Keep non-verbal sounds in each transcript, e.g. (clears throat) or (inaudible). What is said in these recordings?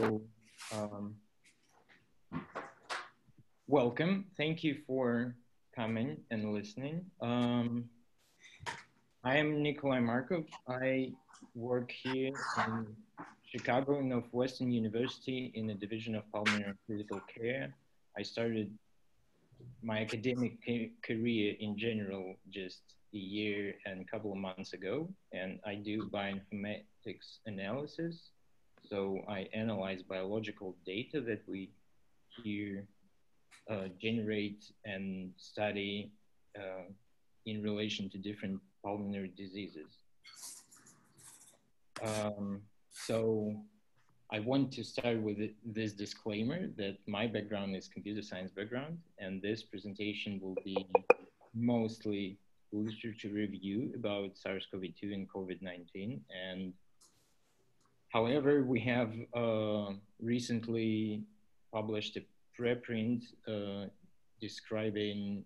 um, welcome. Thank you for coming and listening. Um, I am Nikolay Markov. I work here in Chicago Northwestern University in the Division of Pulmonary Critical Care. I started my academic career in general just a year and a couple of months ago, and I do bioinformatics analysis. So I analyze biological data that we here uh, generate and study uh, in relation to different pulmonary diseases. Um, so I want to start with this disclaimer that my background is computer science background, and this presentation will be mostly literature review about SARS-CoV-2 and COVID-19. And however, we have uh, recently published a preprint uh, describing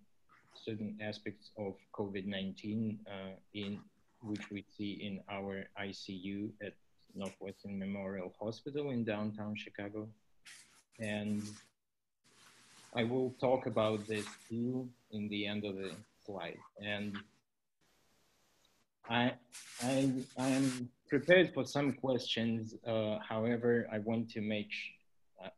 certain aspects of COVID-19 uh, in which we see in our ICU at Northwestern Memorial Hospital in downtown Chicago. And I will talk about this too in the end of the slide. And I, I, I am prepared for some questions. Uh, however, I want to make uh,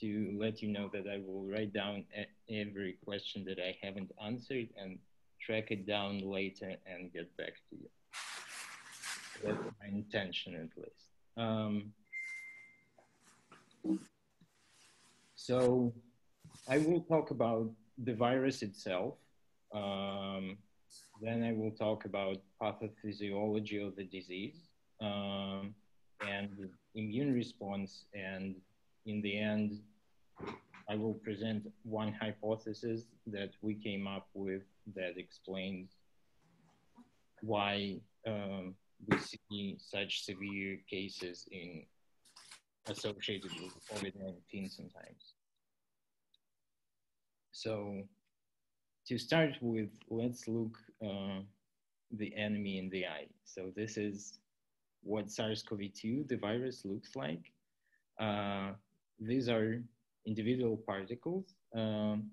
to let you know that I will write down every question that I haven't answered and track it down later and get back to you. That's my intention at least. Um, so I will talk about the virus itself. Um, then I will talk about pathophysiology of the disease um, and immune response. And in the end, I will present one hypothesis that we came up with that explains why um, we see such severe cases in associated with COVID-19 sometimes. So to start with, let's look uh, the enemy in the eye. So this is what SARS-CoV-2, the virus, looks like. Uh, these are individual particles. Um,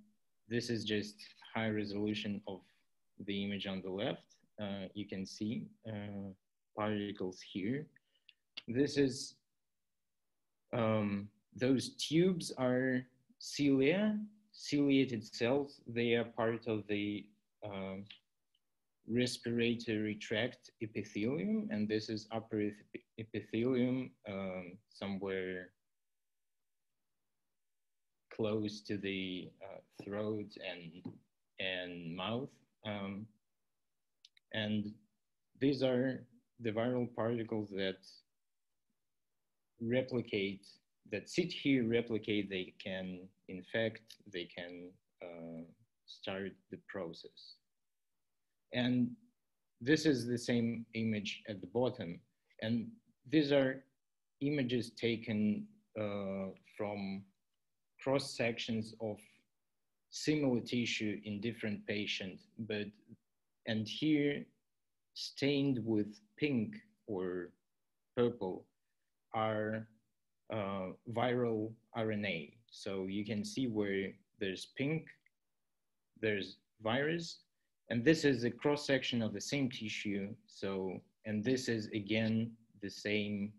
this is just high resolution of the image on the left. Uh, you can see uh, particles here. This is, um, those tubes are cilia, ciliated cells. They are part of the uh, respiratory tract epithelium, and this is upper epithelium um, somewhere close to the uh, throat and, and mouth. Um, and these are the viral particles that replicate, that sit here, replicate, they can infect, they can uh, start the process. And this is the same image at the bottom. And these are images taken uh, from cross sections of similar tissue in different patients, but, and here stained with pink or purple are uh, viral RNA. So you can see where there's pink, there's virus, and this is a cross section of the same tissue. So, and this is again the same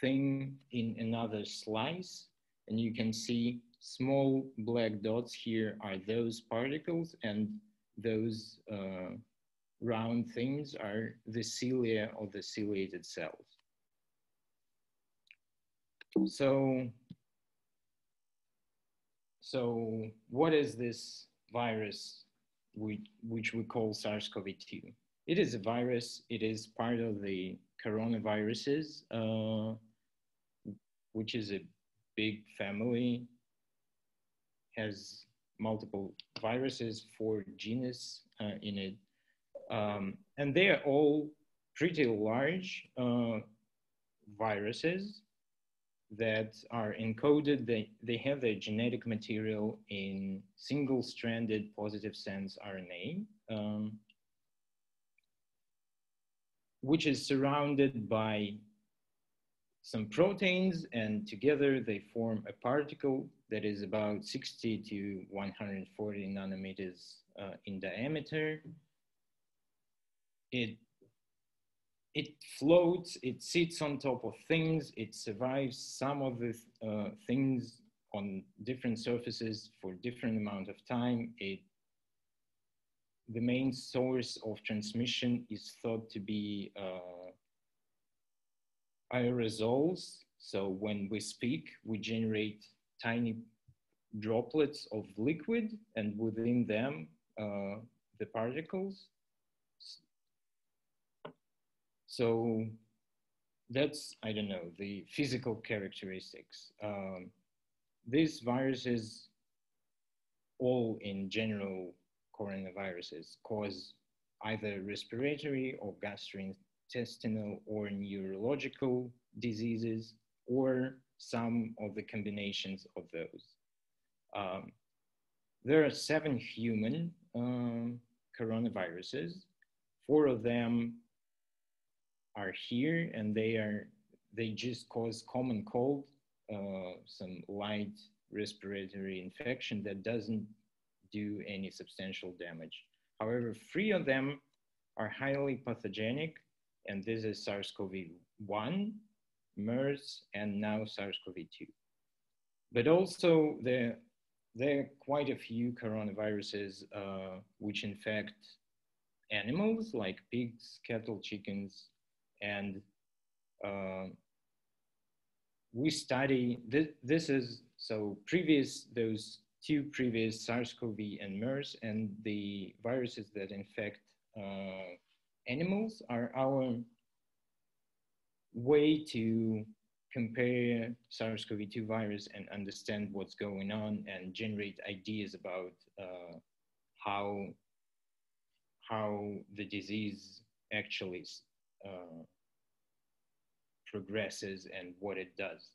thing in another slice. And you can see small black dots here are those particles and those uh, round things are the cilia of the ciliated cells. So, so what is this virus which, which we call SARS-CoV-2? It is a virus. It is part of the coronaviruses, uh, which is a big family, has multiple viruses, four genus uh, in it. Um, and they are all pretty large uh, viruses that are encoded. They, they have their genetic material in single-stranded positive sense RNA, um, which is surrounded by some proteins and together they form a particle that is about 60 to 140 nanometers uh, in diameter. It, it floats, it sits on top of things, it survives some of the uh, things on different surfaces for different amount of time. It, the main source of transmission is thought to be uh, aerosols. So when we speak, we generate tiny droplets of liquid and within them, uh, the particles. So that's, I don't know, the physical characteristics. Um, these viruses, all in general coronaviruses, cause either respiratory or gastrointestinal or neurological diseases, or some of the combinations of those. Um, there are seven human um, coronaviruses. Four of them are here and they are they just cause common cold, uh, some light respiratory infection that doesn't do any substantial damage. However, three of them are highly pathogenic and this is SARS-CoV-1, MERS, and now SARS-CoV-2. But also there, there are quite a few coronaviruses uh, which infect animals like pigs, cattle, chickens, and uh, we study, this, this is, so previous, those two previous SARS-CoV and MERS and the viruses that infect uh, animals are our way to compare SARS-CoV-2 virus and understand what's going on and generate ideas about uh, how, how the disease actually uh, progresses and what it does.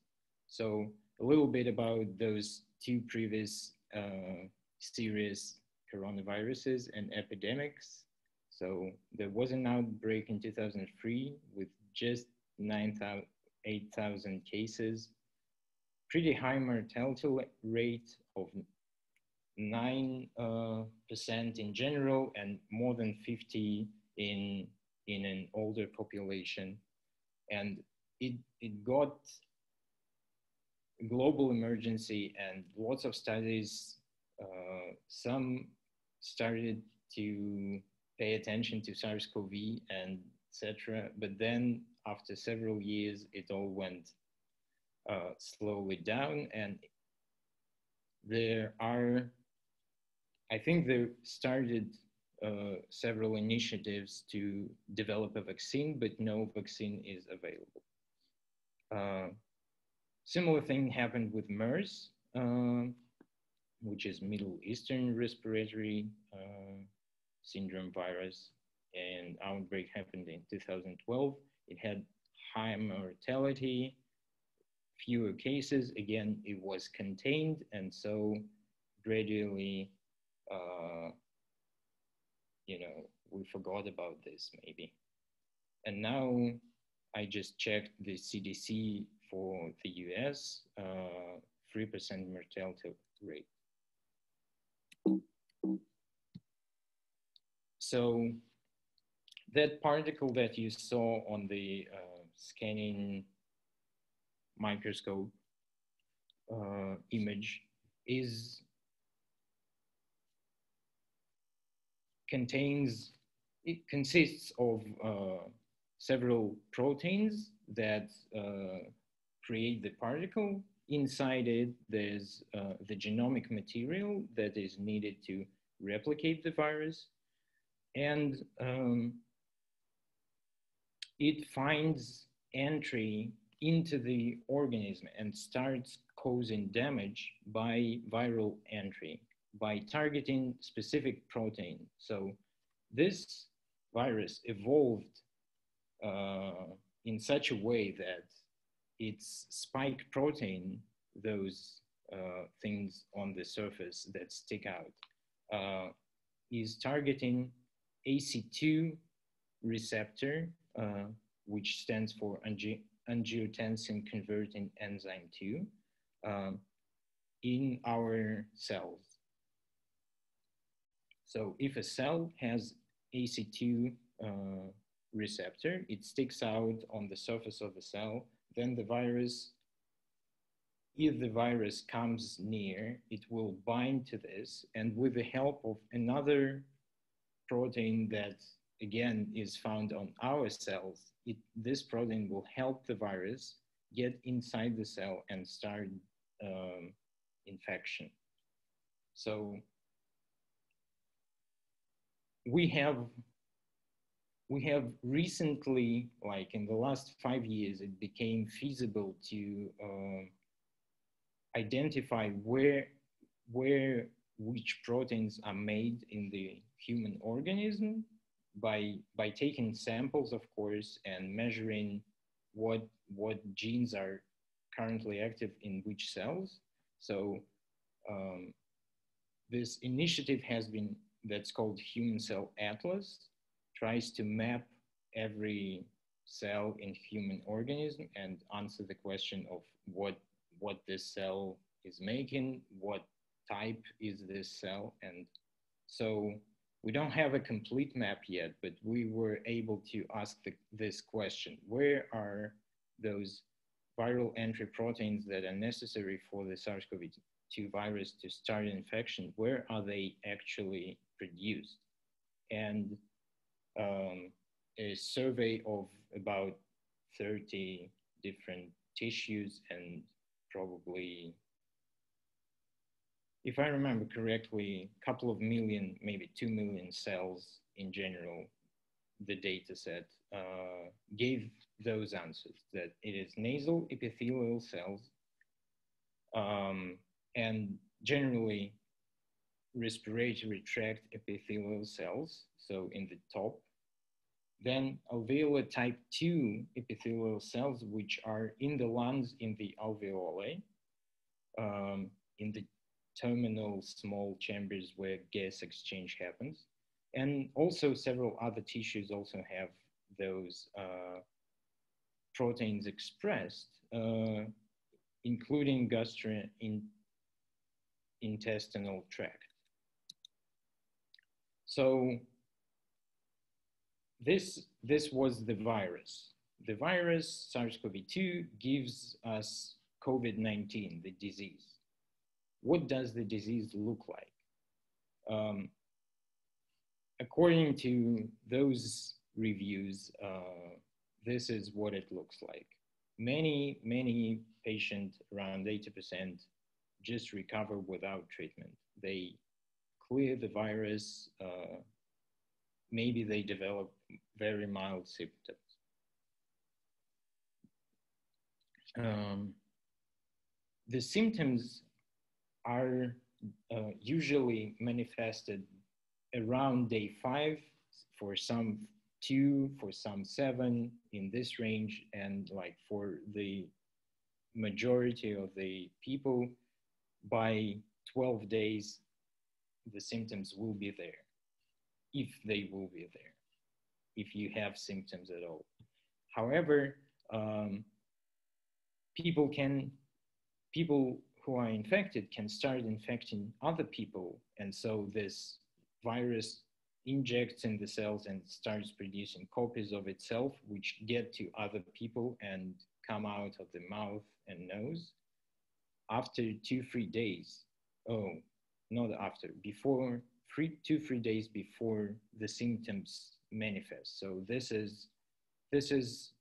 So a little bit about those two previous uh, serious coronaviruses and epidemics. So there was an outbreak in 2003 with just 9,000, 8,000 cases, pretty high mortality rate of 9% uh, in general and more than 50 in, in an older population. And it, it got global emergency and lots of studies, uh, some started to pay attention to SARS-CoV and etc. But then after several years, it all went uh, slowly down and there are, I think there started uh, several initiatives to develop a vaccine, but no vaccine is available. Uh, similar thing happened with MERS, uh, which is Middle Eastern Respiratory uh, syndrome virus and outbreak happened in 2012. It had high mortality, fewer cases. Again, it was contained and so gradually, uh, you know, we forgot about this maybe. And now I just checked the CDC for the US, 3% uh, mortality rate. So that particle that you saw on the uh, scanning microscope uh, image is contains, it consists of uh, several proteins that uh, create the particle. Inside it, there's uh, the genomic material that is needed to replicate the virus and um, it finds entry into the organism and starts causing damage by viral entry by targeting specific protein. So this virus evolved in such a way that its spike protein, those uh, things on the surface that stick out, uh, is targeting ACE2 receptor, uh, which stands for angiotensin converting enzyme 2 um, in our cells. So if a cell has ACE2 uh, receptor, it sticks out on the surface of the cell, then the virus, if the virus comes near, it will bind to this, and with the help of another protein that again is found on our cells, it, this protein will help the virus get inside the cell and start um, infection. So we have we have recently, like in the last five years, it became feasible to uh, identify where where which proteins are made in the human organism by by taking samples, of course, and measuring what what genes are currently active in which cells. So um, this initiative has been that's called Human Cell Atlas, tries to map every cell in human organism and answer the question of what what this cell is making, what type is this cell, and so we don't have a complete map yet, but we were able to ask the, this question: Where are those viral entry proteins that are necessary for the SARS-CoV-2 virus to start infection? Where are they actually produced? And um, a survey of about 30 different tissues and probably, if I remember correctly, a couple of million, maybe 2 million cells in general, the data set uh, gave those answers that it is nasal epithelial cells um, and generally respiratory tract epithelial cells, so in the top. Then alveolar type 2 epithelial cells, which are in the lungs in the alveoli, um, in the terminal small chambers where gas exchange happens. And also several other tissues also have those uh, proteins expressed, uh, including gastrointestinal tract. So this, this was the virus. The virus, SARS-CoV-2, gives us COVID-19, the disease. What does the disease look like? Um, according to those reviews, uh, this is what it looks like. Many, many patients, around 80%, just recover without treatment. They clear the virus, uh, maybe they develop very mild symptoms. Um, the symptoms are uh, usually manifested around day five, for some two, for some seven in this range, and like for the majority of the people, by 12 days, the symptoms will be there, if they will be there, if you have symptoms at all. However, um, people can, people who are infected can start infecting other people. And so this virus injects in the cells and starts producing copies of itself, which get to other people and come out of the mouth and nose. After two, three days, oh, not after, before three, two, three days before the symptoms manifest. So this is, this is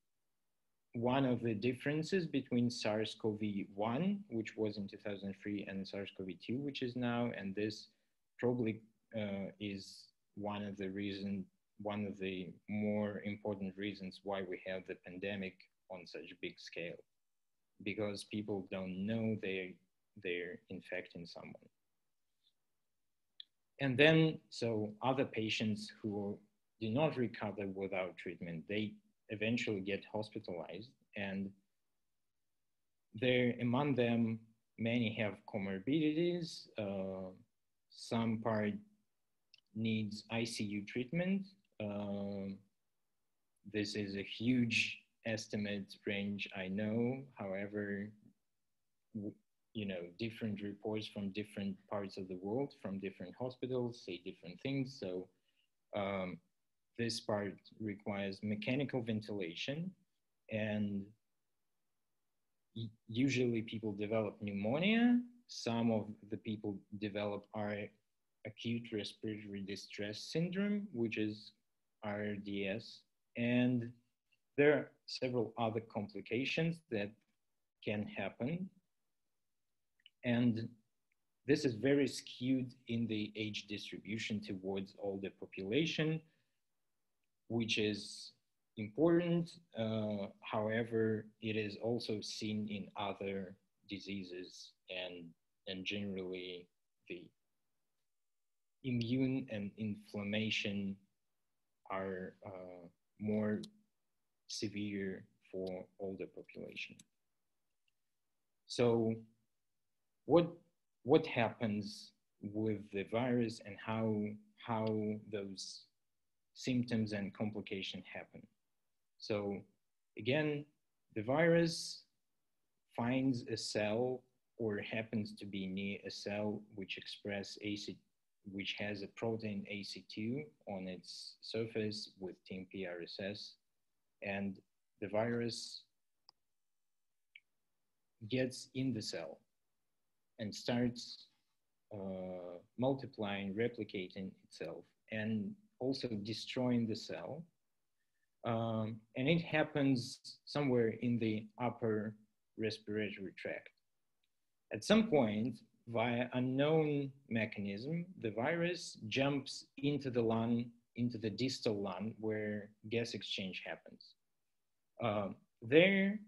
one of the differences between SARS-CoV-1, which was in 2003, and SARS-CoV-2, which is now, and this probably uh, is one of the reason, one of the more important reasons why we have the pandemic on such big scale, because people don't know they they're infecting someone. And then, so other patients who do not recover without treatment, they eventually get hospitalized and there among them, many have comorbidities. Uh, some part needs ICU treatment. Uh, this is a huge estimate range I know. However, you know, different reports from different parts of the world, from different hospitals say different things. So um, this part requires mechanical ventilation and usually people develop pneumonia. Some of the people develop are acute respiratory distress syndrome, which is RDS. And there are several other complications that can happen. And this is very skewed in the age distribution towards older population, which is important. Uh, however, it is also seen in other diseases and, and generally the immune and inflammation are uh, more severe for older population. So what, what happens with the virus and how, how those symptoms and complications happen? So again, the virus finds a cell or happens to be near a cell which express AC, which has a protein ACE2 on its surface with TMPRSS, and the virus gets in the cell and starts uh, multiplying, replicating itself, and also destroying the cell um, and it happens somewhere in the upper respiratory tract. At some point, via unknown mechanism, the virus jumps into the lung, into the distal lung where gas exchange happens. Uh, there,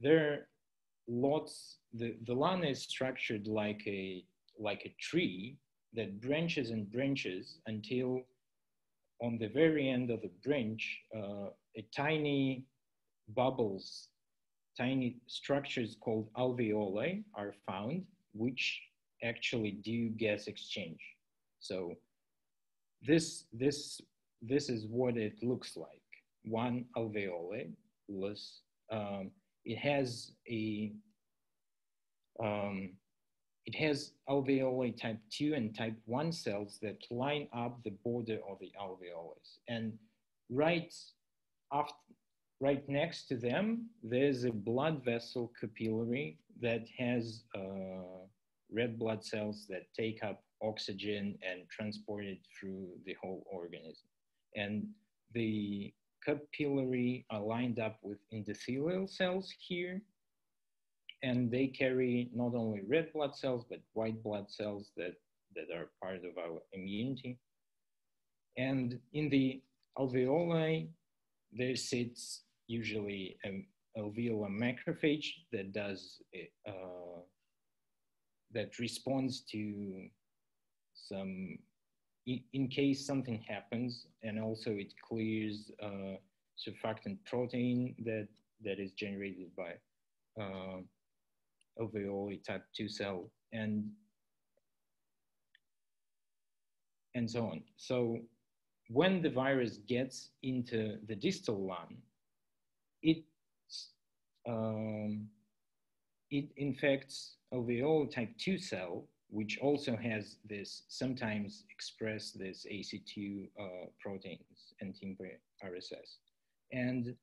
there lots, the, the lung is structured like a, like a tree that branches and branches until on the very end of the branch, uh, a tiny bubbles, tiny structures called alveoli are found, which actually do gas exchange. So this, this, this is what it looks like. One alveoli, um, it has a um, it has alveoli type 2 and type 1 cells that line up the border of the alveolus. And right, after, right next to them, there's a blood vessel capillary that has uh, red blood cells that take up oxygen and transport it through the whole organism. And the capillary are lined up with endothelial cells here and they carry not only red blood cells but white blood cells that that are part of our immunity. And in the alveoli there sits usually an alveolar macrophage that does uh, that responds to some in, case something happens and also it clears uh, surfactant protein that that is generated by uh, alveoli type 2 cell and and so on. So when the virus gets into the distal lung, it, um, it infects alveoli type 2 cell, which also has this, sometimes express this ACE2 uh, proteins and TMP RSS. And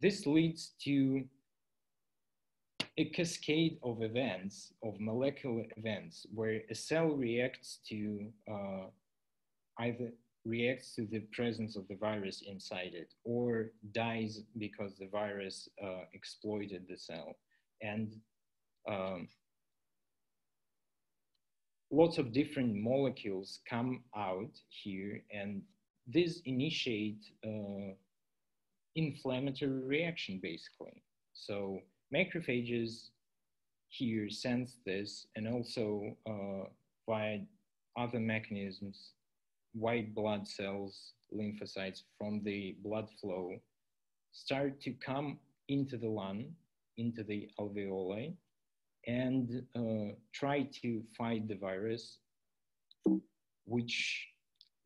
this leads to a cascade of events, of molecular events, where a cell reacts to uh, either reacts to the presence of the virus inside it or dies because the virus uh, exploited the cell. And um, lots of different molecules come out here and these initiate uh, inflammatory reaction basically. So macrophages here sense this and also uh, via other mechanisms, white blood cells, lymphocytes from the blood flow start to come into the lung, into the alveoli, and uh, try to fight the virus, which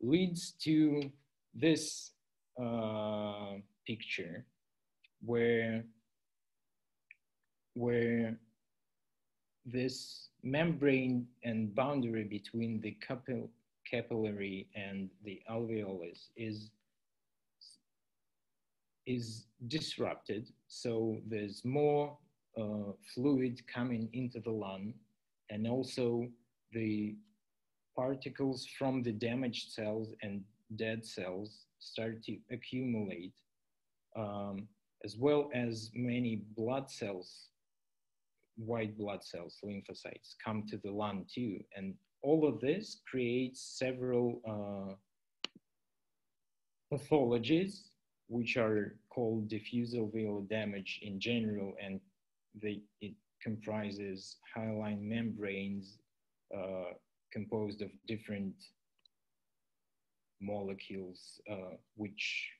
leads to this uh, picture where, where this membrane and boundary between the capil capillary and the alveolus is is disrupted. So there's more uh, fluid coming into the lung and also the particles from the damaged cells and dead cells start to accumulate um, as well as many blood cells white blood cells, lymphocytes, come to the lung too. And all of this creates several uh, pathologies, which are called diffuse alveolar damage in general, and it comprises hyaline membranes uh, composed of different molecules, uh, which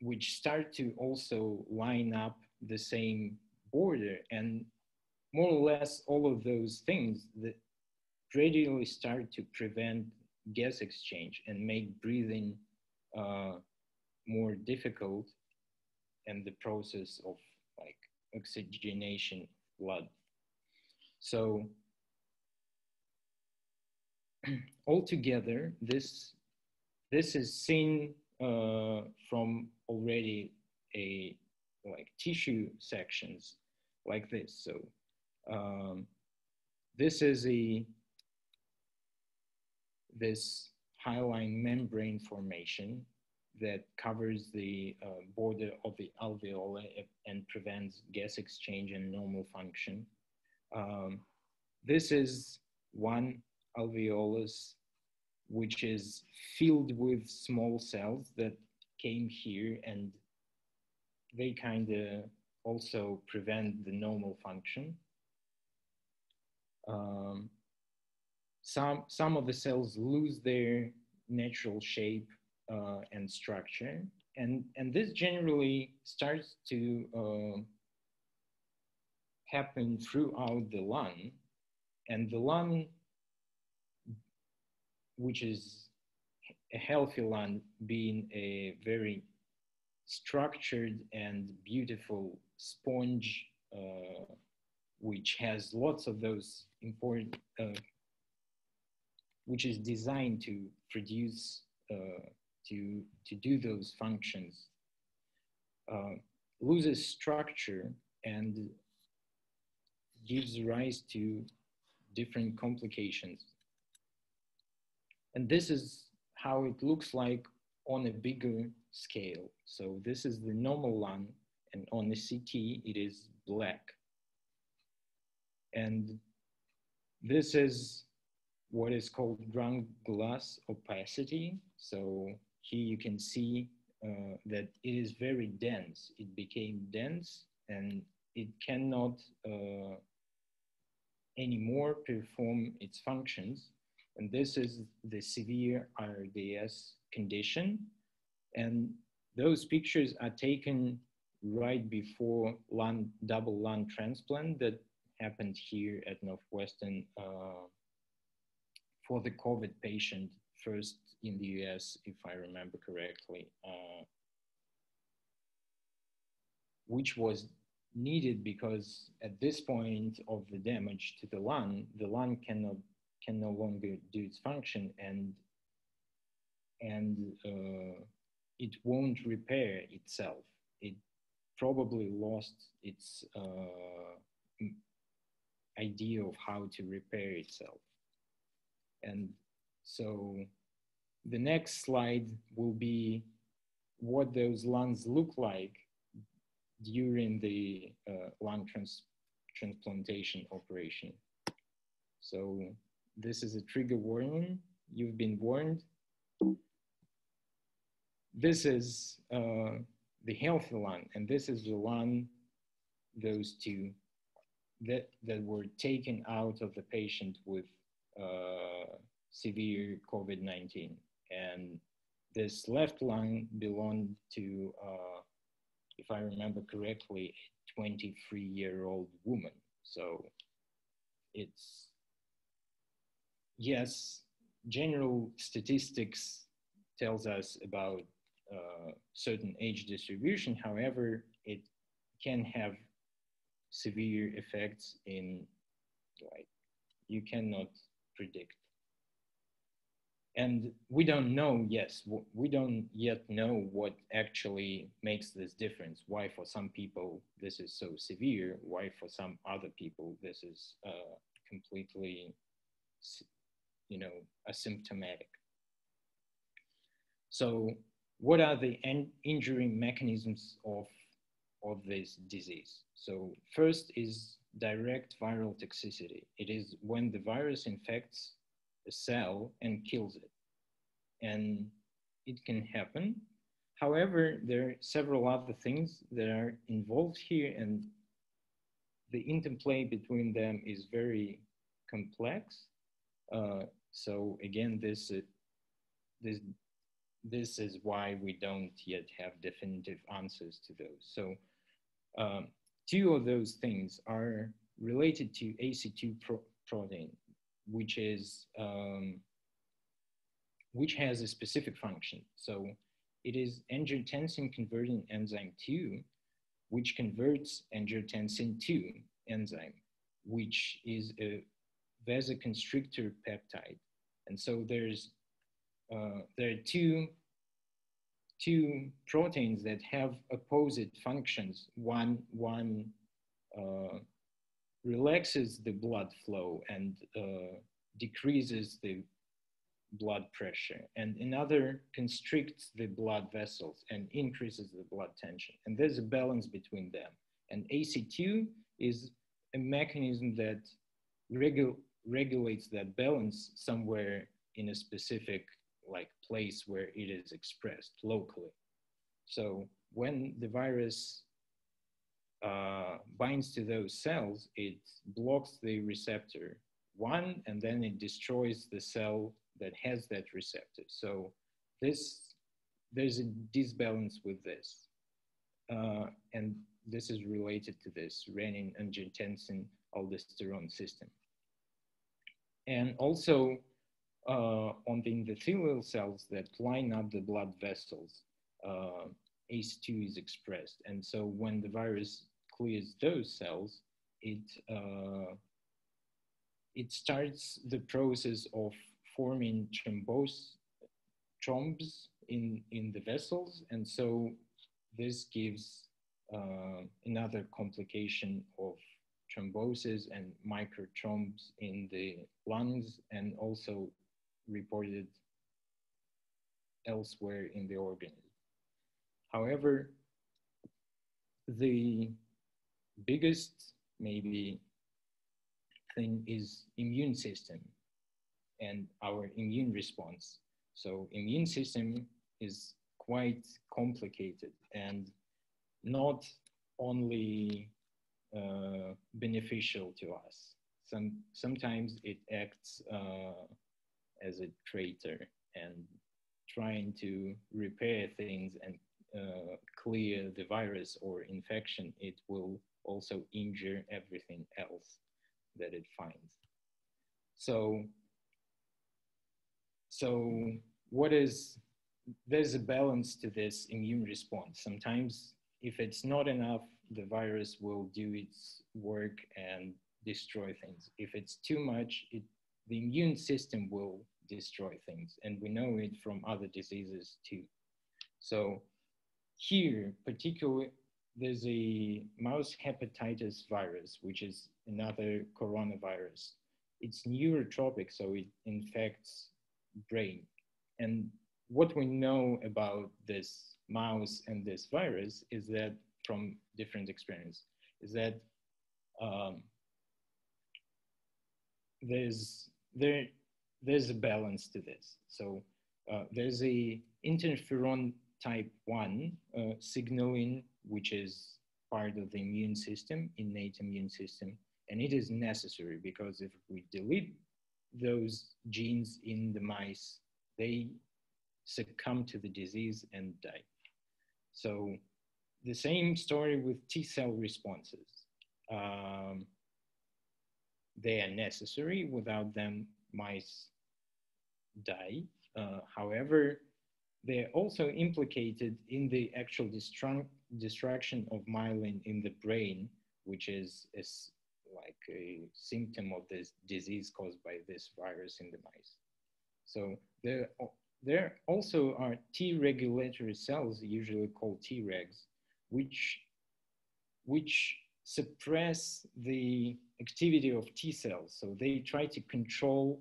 which start to also line up the same border. And more or less all of those things that gradually start to prevent gas exchange and make breathing uh, more difficult and the process of like oxygenation blood. So (clears throat) altogether, this this is seen uh, from already a like tissue sections like this. So um, this is a this hyaline membrane formation that covers the uh, border of the alveoli and prevents gas exchange and normal function. Um, this is one alveolus which is filled with small cells that came here and they kind of also prevent the normal function um, some, some of the cells lose their natural shape uh, and structure. And, and this generally starts to uh, happen throughout the lung. And the lung, which is a healthy lung, being a very structured and beautiful sponge uh, which has lots of those important, uh, which is designed to produce, uh, to, to do those functions, uh, loses structure and gives rise to different complications. And this is how it looks like on a bigger scale. So this is the normal lung, and on the CT, it is black. And this is what is called ground glass opacity. So here you can see uh, that it is very dense. It became dense and it cannot uh, anymore perform its functions. And this is the severe ARDS condition. And those pictures are taken right before lung, double lung transplant that happened here at Northwestern uh, for the COVID patient first in the US, if I remember correctly, uh, which was needed because at this point of the damage to the lung, the lung cannot can no longer do its function and and uh, it won't repair itself. It probably lost its uh, idea of how to repair itself. And so the next slide will be what those lungs look like during the uh, lung trans transplantation operation. So this is a trigger warning. You've been warned. This is uh, the healthy lung, and this is the lung those two that, that were taken out of the patient with uh, severe COVID-19. And this left lung belonged to, uh, if I remember correctly, a 23 year old woman. So it's, yes, general statistics tells us about uh, certain age distribution. However, it can have severe effects in like you cannot predict and we don't know yes we don't yet know what actually makes this difference. Why for some people this is so severe why for some other people this is uh, completely you know asymptomatic. So what are the injury mechanisms of of this disease? So first is direct viral toxicity. It is when the virus infects a cell and kills it. And it can happen. However, there are several other things that are involved here and the interplay between them is very complex. Uh, so again, this, uh, this, this is why we don't yet have definitive answers to those. So um, two of those things are related to ACE2 pro protein which is um, which has a specific function. So it is angiotensin converting enzyme 2, which converts angiotensin 2 enzyme, which is a vasoconstrictor peptide. And so there's uh, there are two two proteins that have opposite functions. One one uh, relaxes the blood flow and uh, decreases the blood pressure and another constricts the blood vessels and increases the blood tension. And there's a balance between them. And ACE2 is a mechanism that regu regulates that balance somewhere in a specific like place where it is expressed locally. So when the virus uh, binds to those cells, it blocks the receptor one, and then it destroys the cell that has that receptor. So this, there's a disbalance with this. Uh, and this is related to this renin angiotensin aldosterone system. And also uh, on the endothelial cells that line up the blood vessels, uh, ACE2 is expressed. And so when the virus clears those cells, it, uh, it starts the process of forming thrombose, thrombs in, in the vessels. And so this gives uh, another complication of thrombosis and microthrombs in the lungs and also reported elsewhere in the organism. However, the biggest maybe thing is immune system and our immune response. So immune system is quite complicated and not only uh, beneficial to us. Some, sometimes it acts uh, as a traitor and trying to repair things and uh, clear the virus or infection, it will also injure everything else that it finds. So, so what is, there's a balance to this immune response. Sometimes if it's not enough, the virus will do its work and destroy things. If it's too much, it, the immune system will destroy things. And we know it from other diseases too. So here, particularly there's a mouse hepatitis virus, which is another coronavirus. It's neurotropic, so it infects brain. And what we know about this mouse and this virus is that from different experience is that um, there's there there's a balance to this. So uh, there's a interferon type 1 uh, signaling, which is part of the immune system, innate immune system. And it is necessary because if we delete those genes in the mice, they succumb to the disease and die. So the same story with T cell responses. Um, they are necessary. Without them, mice die. Uh, however, they're also implicated in the actual destruction of myelin in the brain, which is, is like a symptom of this disease caused by this virus in the mice. So there, there also are T regulatory cells, usually called Tregs, which, which suppress the activity of T cells. So they try to control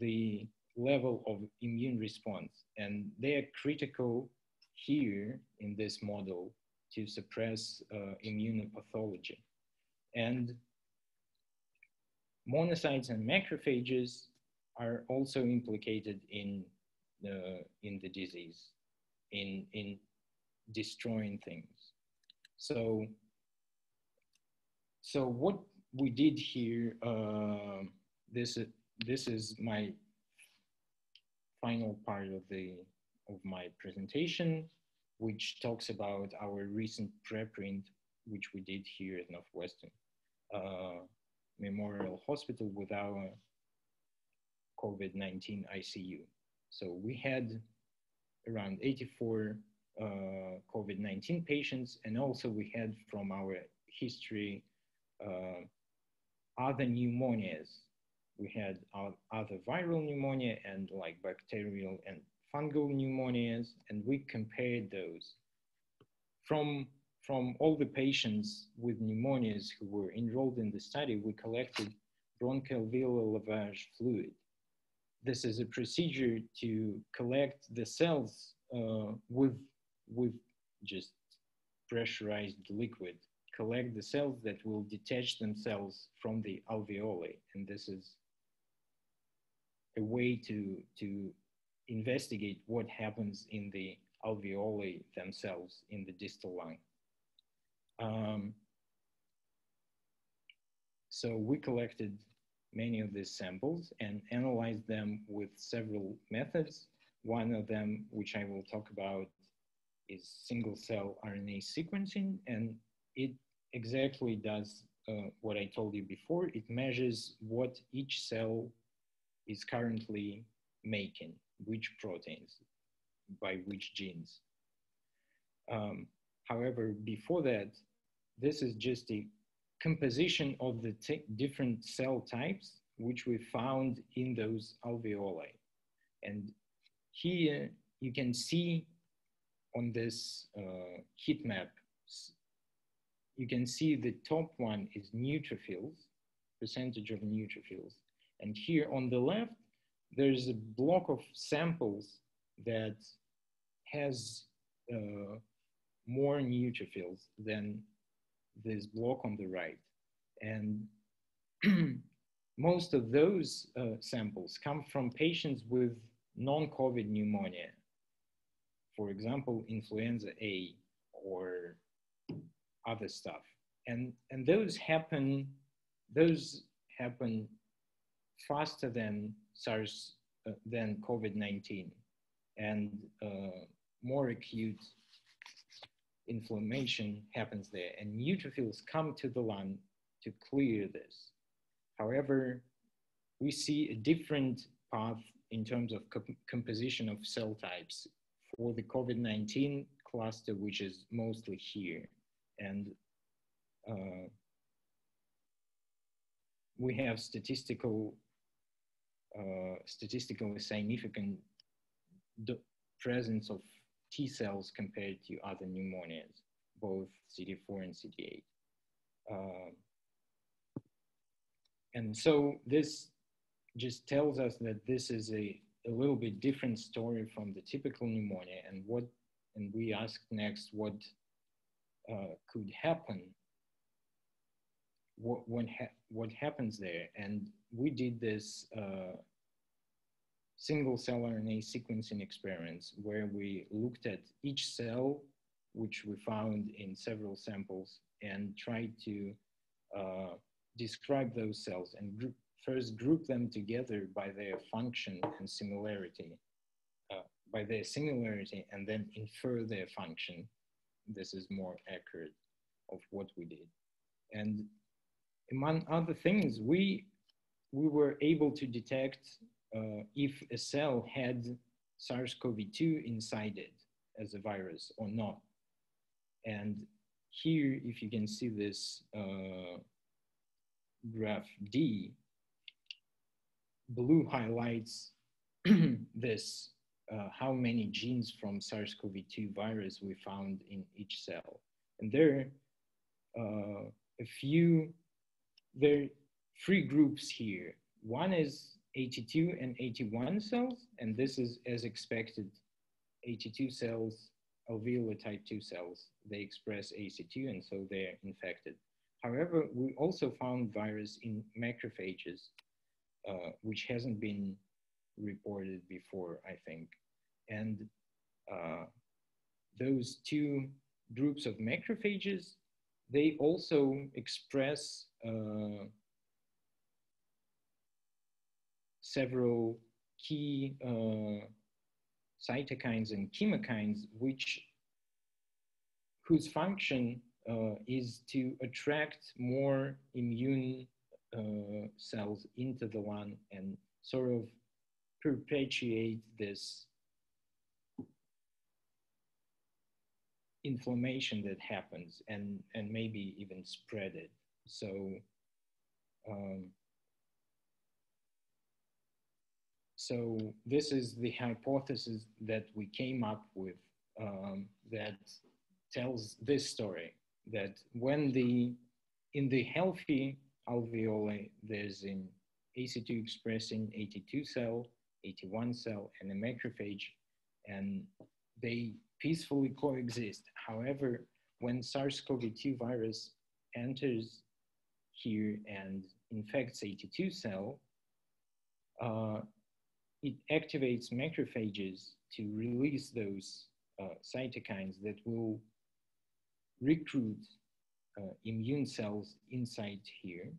the level of immune response. And they are critical here in this model to suppress uh, immunopathology. And monocytes and macrophages are also implicated in the, in the disease, in, in destroying things. So, so what we did here, uh, this, this is my final part of the of my presentation, which talks about our recent preprint, which we did here at Northwestern uh, Memorial Hospital with our COVID-19 ICU. So we had around 84 uh, COVID-19 patients, and also we had from our history uh, other pneumonias. We had other viral pneumonia and like bacterial and fungal pneumonias, and we compared those. From, from all the patients with pneumonias who were enrolled in the study, we collected bronchoalveolar lavage fluid. This is a procedure to collect the cells uh, with, with just pressurized liquid, collect the cells that will detach themselves from the alveoli. And this is a way to, to investigate what happens in the alveoli themselves in the distal lung. Um, so we collected many of these samples and analyzed them with several methods. One of them, which I will talk about, is single cell RNA sequencing, and it exactly does uh, what I told you before. It measures what each cell is currently making which proteins by which genes. Um, however, before that, this is just a composition of the different cell types which we found in those alveoli. And here you can see on this uh, heat map, you can see the top one is neutrophils, percentage of neutrophils. And here on the left, there's a block of samples that has uh, more neutrophils than this block on the right. And (clears throat) most of those uh, samples come from patients with non-COVID pneumonia. For example, influenza A or other stuff. And, and those happen, those happen faster than SARS uh, than COVID-19 and uh, more acute inflammation happens there and neutrophils come to the lung to clear this. However, we see a different path in terms of composition of cell types for the COVID-19 cluster, which is mostly here. And uh, we have statistical statistically significant presence of T cells compared to other pneumonias, both CD4 and CD8. Uh, and so this just tells us that this is a, a little bit different story from the typical pneumonia and what, and we asked next what uh, could happen what, what, ha what happens there. And we did this uh, single cell RNA sequencing experiments where we looked at each cell, which we found in several samples, and tried to uh, describe those cells and group, first group them together by their function and similarity, uh, by their similarity, and then infer their function. This is more accurate of what we did. And among other things, we, we were able to detect uh, if a cell had SARS-CoV-2 inside it as a virus or not. And here, if you can see this uh, graph D, blue highlights (clears throat) this, uh, how many genes from SARS-CoV-2 virus we found in each cell. And there are uh, a few, there are three groups here. One is AT2 and AT1 cells, and this is as expected, AT2 cells, alveolar type 2 cells, they express ACE2 and so they're infected. However, we also found virus in macrophages, uh, which hasn't been reported before, I think. And uh, those two groups of macrophages, they also express uh, several key uh, cytokines and chemokines, which whose function uh, is to attract more immune uh, cells into the lung and sort of perpetuate this inflammation that happens and, and maybe even spread it. So um, so this is the hypothesis that we came up with um, that tells this story that when the in the healthy alveoli there's an ACE2 expressing AT2 cell, AT1 cell, and a macrophage, and they peacefully coexist. However, when SARS-CoV-2 virus enters here and infects AT2 cell, uh, it activates macrophages to release those uh, cytokines that will recruit uh, immune cells inside here,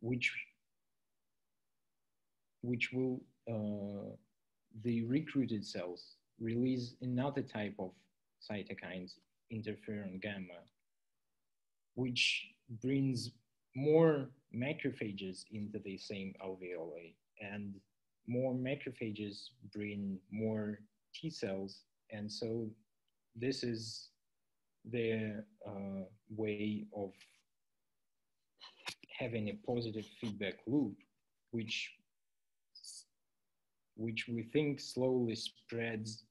which, which will, uh, the recruited cells release another type of cytokines, interferon gamma, which brings more macrophages into the same alveoli and more macrophages bring more T cells. And so this is the uh, way of having a positive feedback loop, which, which we think slowly spreads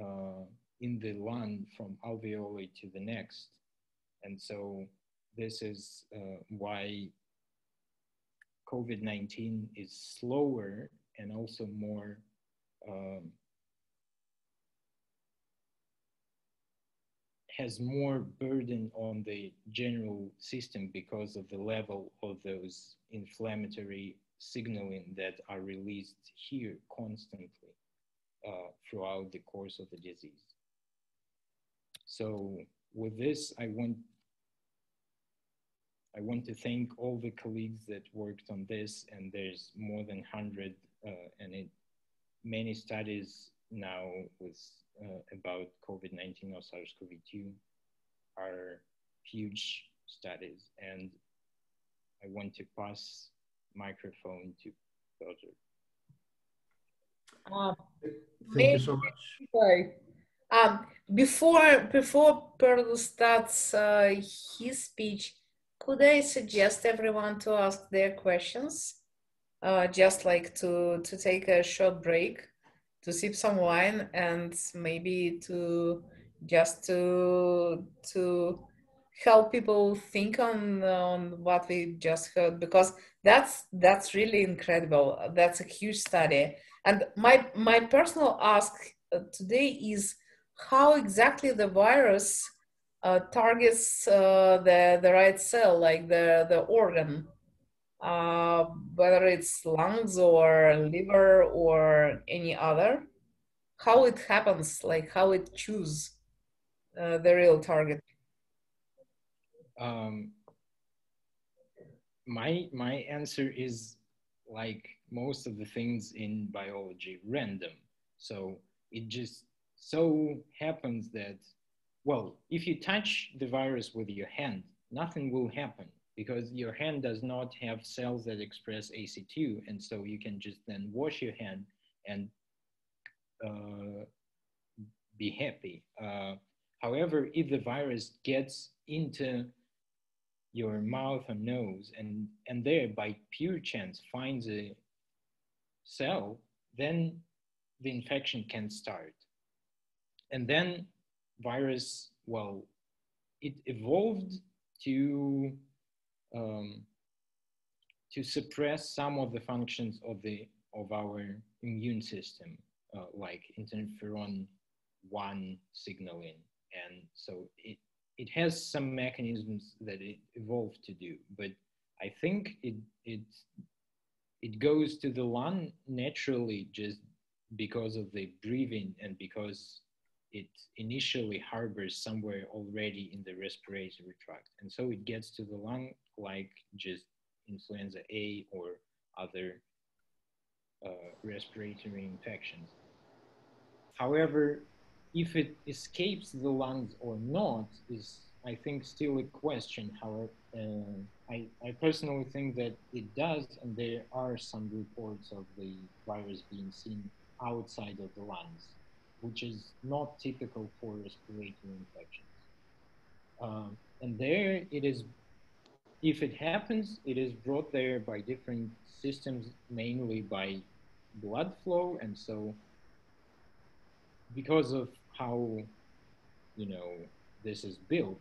uh, in the lung from alveoli to the next. And so this is uh, why COVID-19 is slower and also more um, has more burden on the general system because of the level of those inflammatory signaling that are released here constantly uh, throughout the course of the disease. So with this, I want I want to thank all the colleagues that worked on this, and there's more than 100 uh, and it, many studies now with uh, about COVID-19 or SARS-CoV-2 are huge studies, and I want to pass microphone to Piotr. Uh, Thank you so much. Sorry. Um, before before Perl starts uh, his speech, could I suggest everyone to ask their questions? Uh, just like to to take a short break, to sip some wine, and maybe to just to to help people think on on what we just heard because that's that's really incredible. That's a huge study. And my my personal ask uh, today is how exactly the virus uh, targets uh, the the right cell, like the the organ, uh, whether it's lungs or liver or any other. How it happens, like how it choose uh, the real target. Um, my my answer is like most of the things in biology, random. So it just so happens that well, if you touch the virus with your hand, nothing will happen because your hand does not have cells that express ACE2. And so you can just then wash your hand and uh, be happy. Uh, However, if the virus gets into your mouth or nose and, and there by pure chance finds a cell, then the infection can start. And then virus, well, it evolved to um, to suppress some of the functions of the of our immune system, uh, like interferon one signaling, and so it it has some mechanisms that it evolved to do, but I think it it it goes to the lung naturally just because of the breathing and because it initially harbors somewhere already in the respiratory tract. And so it gets to the lung like just influenza A or other uh, respiratory infections. However, if it escapes the lungs or not is, I think, still a question. However, uh, I, I personally think that it does, and there are some reports of the virus being seen outside of the lungs, which is not typical for respiratory infections. Um, and there it is, if it happens, it is brought there by different systems, mainly by blood flow. And so because of how, you know, this is built,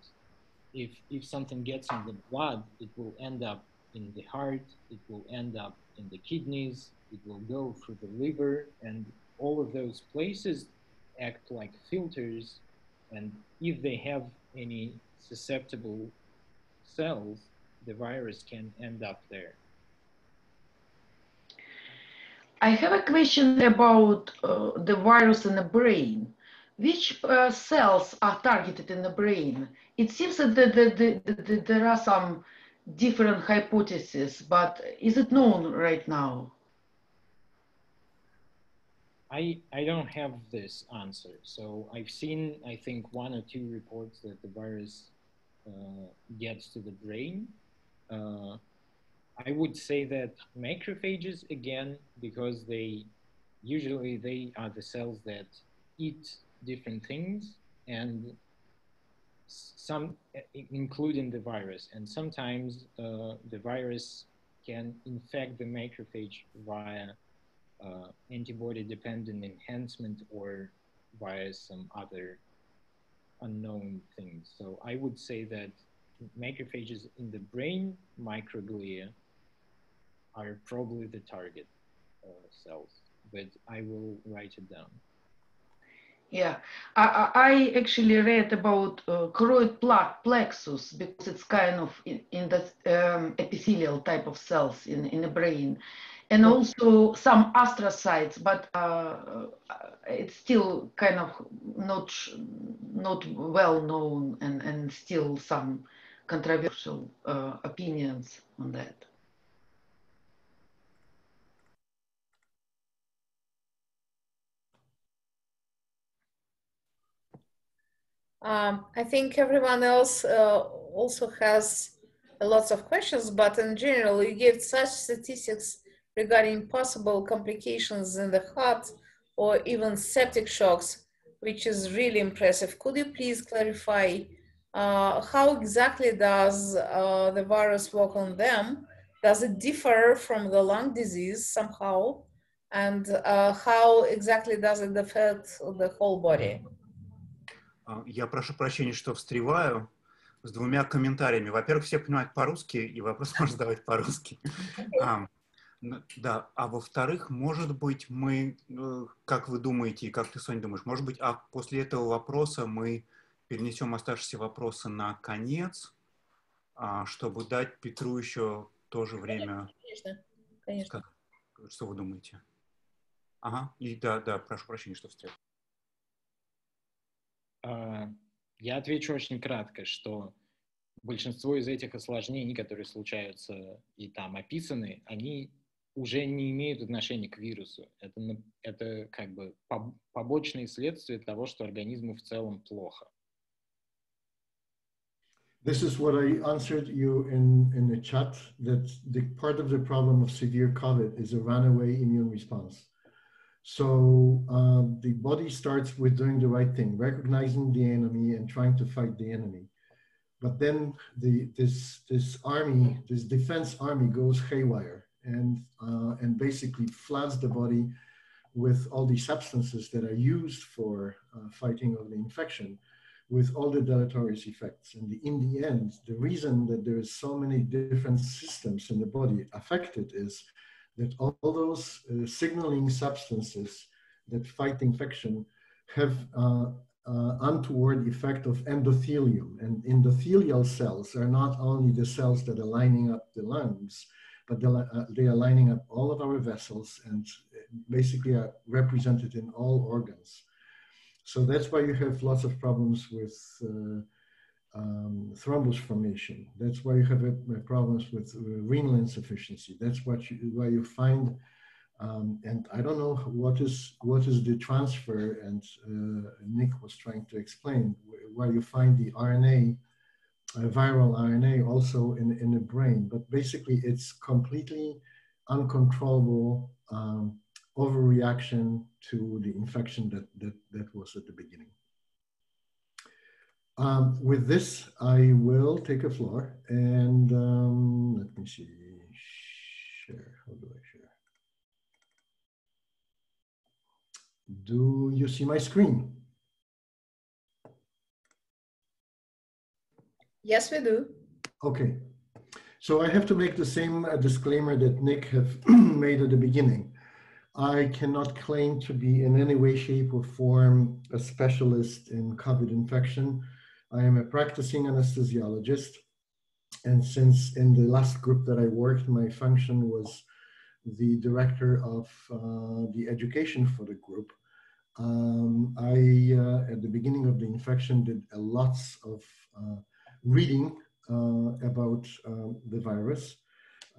if, if something gets in the blood, it will end up in the heart, it will end up in the kidneys, it will go through the liver, and all of those places act like filters. And if they have any susceptible cells, the virus can end up there. I have a question about uh, the virus in the brain. Which uh, cells are targeted in the brain? It seems that the, the, the, there are some different hypotheses, but is it known right now? I, I don't have this answer. So I've seen, I think, one or two reports that the virus uh, gets to the brain. Uh, I would say that macrophages, again, because they usually they are the cells that eat different things and some including the virus and sometimes uh, the virus can infect the macrophage via uh, antibody dependent enhancement or via some other unknown things. So I would say that macrophages in the brain microglia are probably the target uh, cells, but I will write it down. Yeah, I, I actually read about uh, choroid plaque plexus because it's kind of in, in the um, epithelial type of cells in, in the brain and also some astrocytes, but uh, it's still kind of not not well known and, and still some controversial uh, opinions on that. Um, I think everyone else uh, also has lots of questions, but in general, you give such statistics regarding possible complications in the heart or even septic shocks, which is really impressive. Could you please clarify uh, how exactly does uh, the virus work on them? Does it differ from the lung disease somehow? And uh, how exactly does it affect the whole body? Я прошу прощения, что встреваю с двумя комментариями. Во-первых, все понимают по-русски, и вопрос (laughs) можно задавать по-русски. Okay. Да, а во-вторых, может быть, мы, э, как вы думаете, и как ты, Соня, думаешь, может быть, а после этого вопроса мы перенесем оставшиеся вопросы на конец, а, чтобы дать Петру еще тоже время. Конечно, конечно. Как, что вы думаете? Ага, и да, да, прошу прощения, что встретил. А, я отвечу очень кратко, что большинство из этих осложнений, которые случаются и там описаны, они уже не имеют отношения к вирусу. Это, это как бы побочные следствия того, что организму в целом плохо. This is what I answered you in, in the chat, that the part of the problem of severe COVID is a runaway immune response. So uh, the body starts with doing the right thing, recognizing the enemy and trying to fight the enemy. But then the, this, this army, this defense army goes haywire and, uh, and basically floods the body with all the substances that are used for uh, fighting of the infection with all the deleterious effects. And the, in the end, the reason that there is so many different systems in the body affected is that all those uh, signaling substances that fight infection have uh, uh, untoward effect of endothelium. And endothelial cells are not only the cells that are lining up the lungs, but uh, they are lining up all of our vessels and basically are represented in all organs. So that's why you have lots of problems with uh, um, thrombus formation. That's why you have a problems with uh, renal insufficiency. That's what you, why you find, um, and I don't know what is what is the transfer. And uh, Nick was trying to explain where you find the RNA, uh, viral RNA, also in in the brain. But basically, it's completely uncontrollable um, overreaction to the infection that, that, that was at the beginning. Um, with this, I will take a floor and um, let me see, share, how do I share? Do you see my screen? Yes, we do. Okay. So I have to make the same uh, disclaimer that Nick have (clears throat) made at the beginning. I cannot claim to be in any way, shape, or form a specialist in COVID infection. I am a practicing anesthesiologist. And since in the last group that I worked, my function was the director of uh, the education for the group, um, I, uh, at the beginning of the infection, did a lots of uh, reading uh, about uh, the virus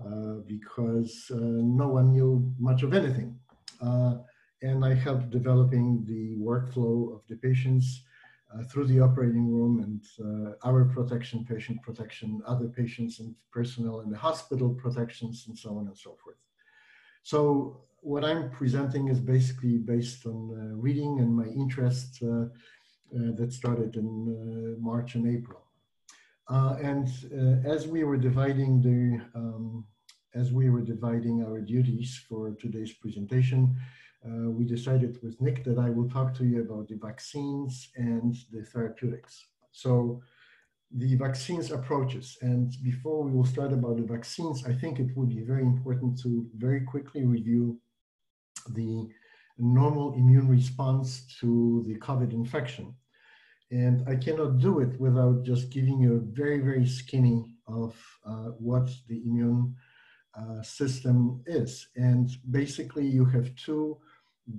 uh, because no one knew much of anything. And I helped developing the workflow of the patients through the operating room and our protection, patient protection, other patients and personnel in the hospital protections, and so on and so forth. So what I'm presenting is basically based on uh, reading and my interest uh, uh, that started in March and April. And as we were dividing the um, as we were dividing our duties for today's presentation, uh, we decided with Nick that I will talk to you about the vaccines and the therapeutics. So the vaccines approaches. And before we will start about the vaccines, I think it would be very important to very quickly review the normal immune response to the COVID infection. And I cannot do it without just giving you a very, very skinny of uh, what the immune uh, system is. And basically you have two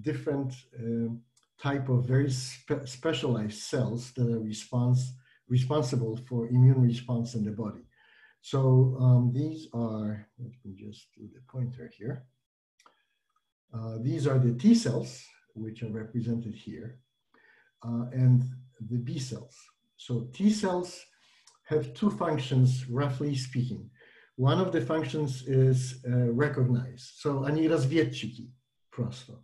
different uh, type of very spe specialized cells that are response, responsible for immune response in the body. So um, these are, let me just do the pointer here. Uh, these are the T cells, which are represented here, uh, and the B cells. So T cells have two functions, roughly speaking. One of the functions is uh, recognize. So ani razviedчики prosto.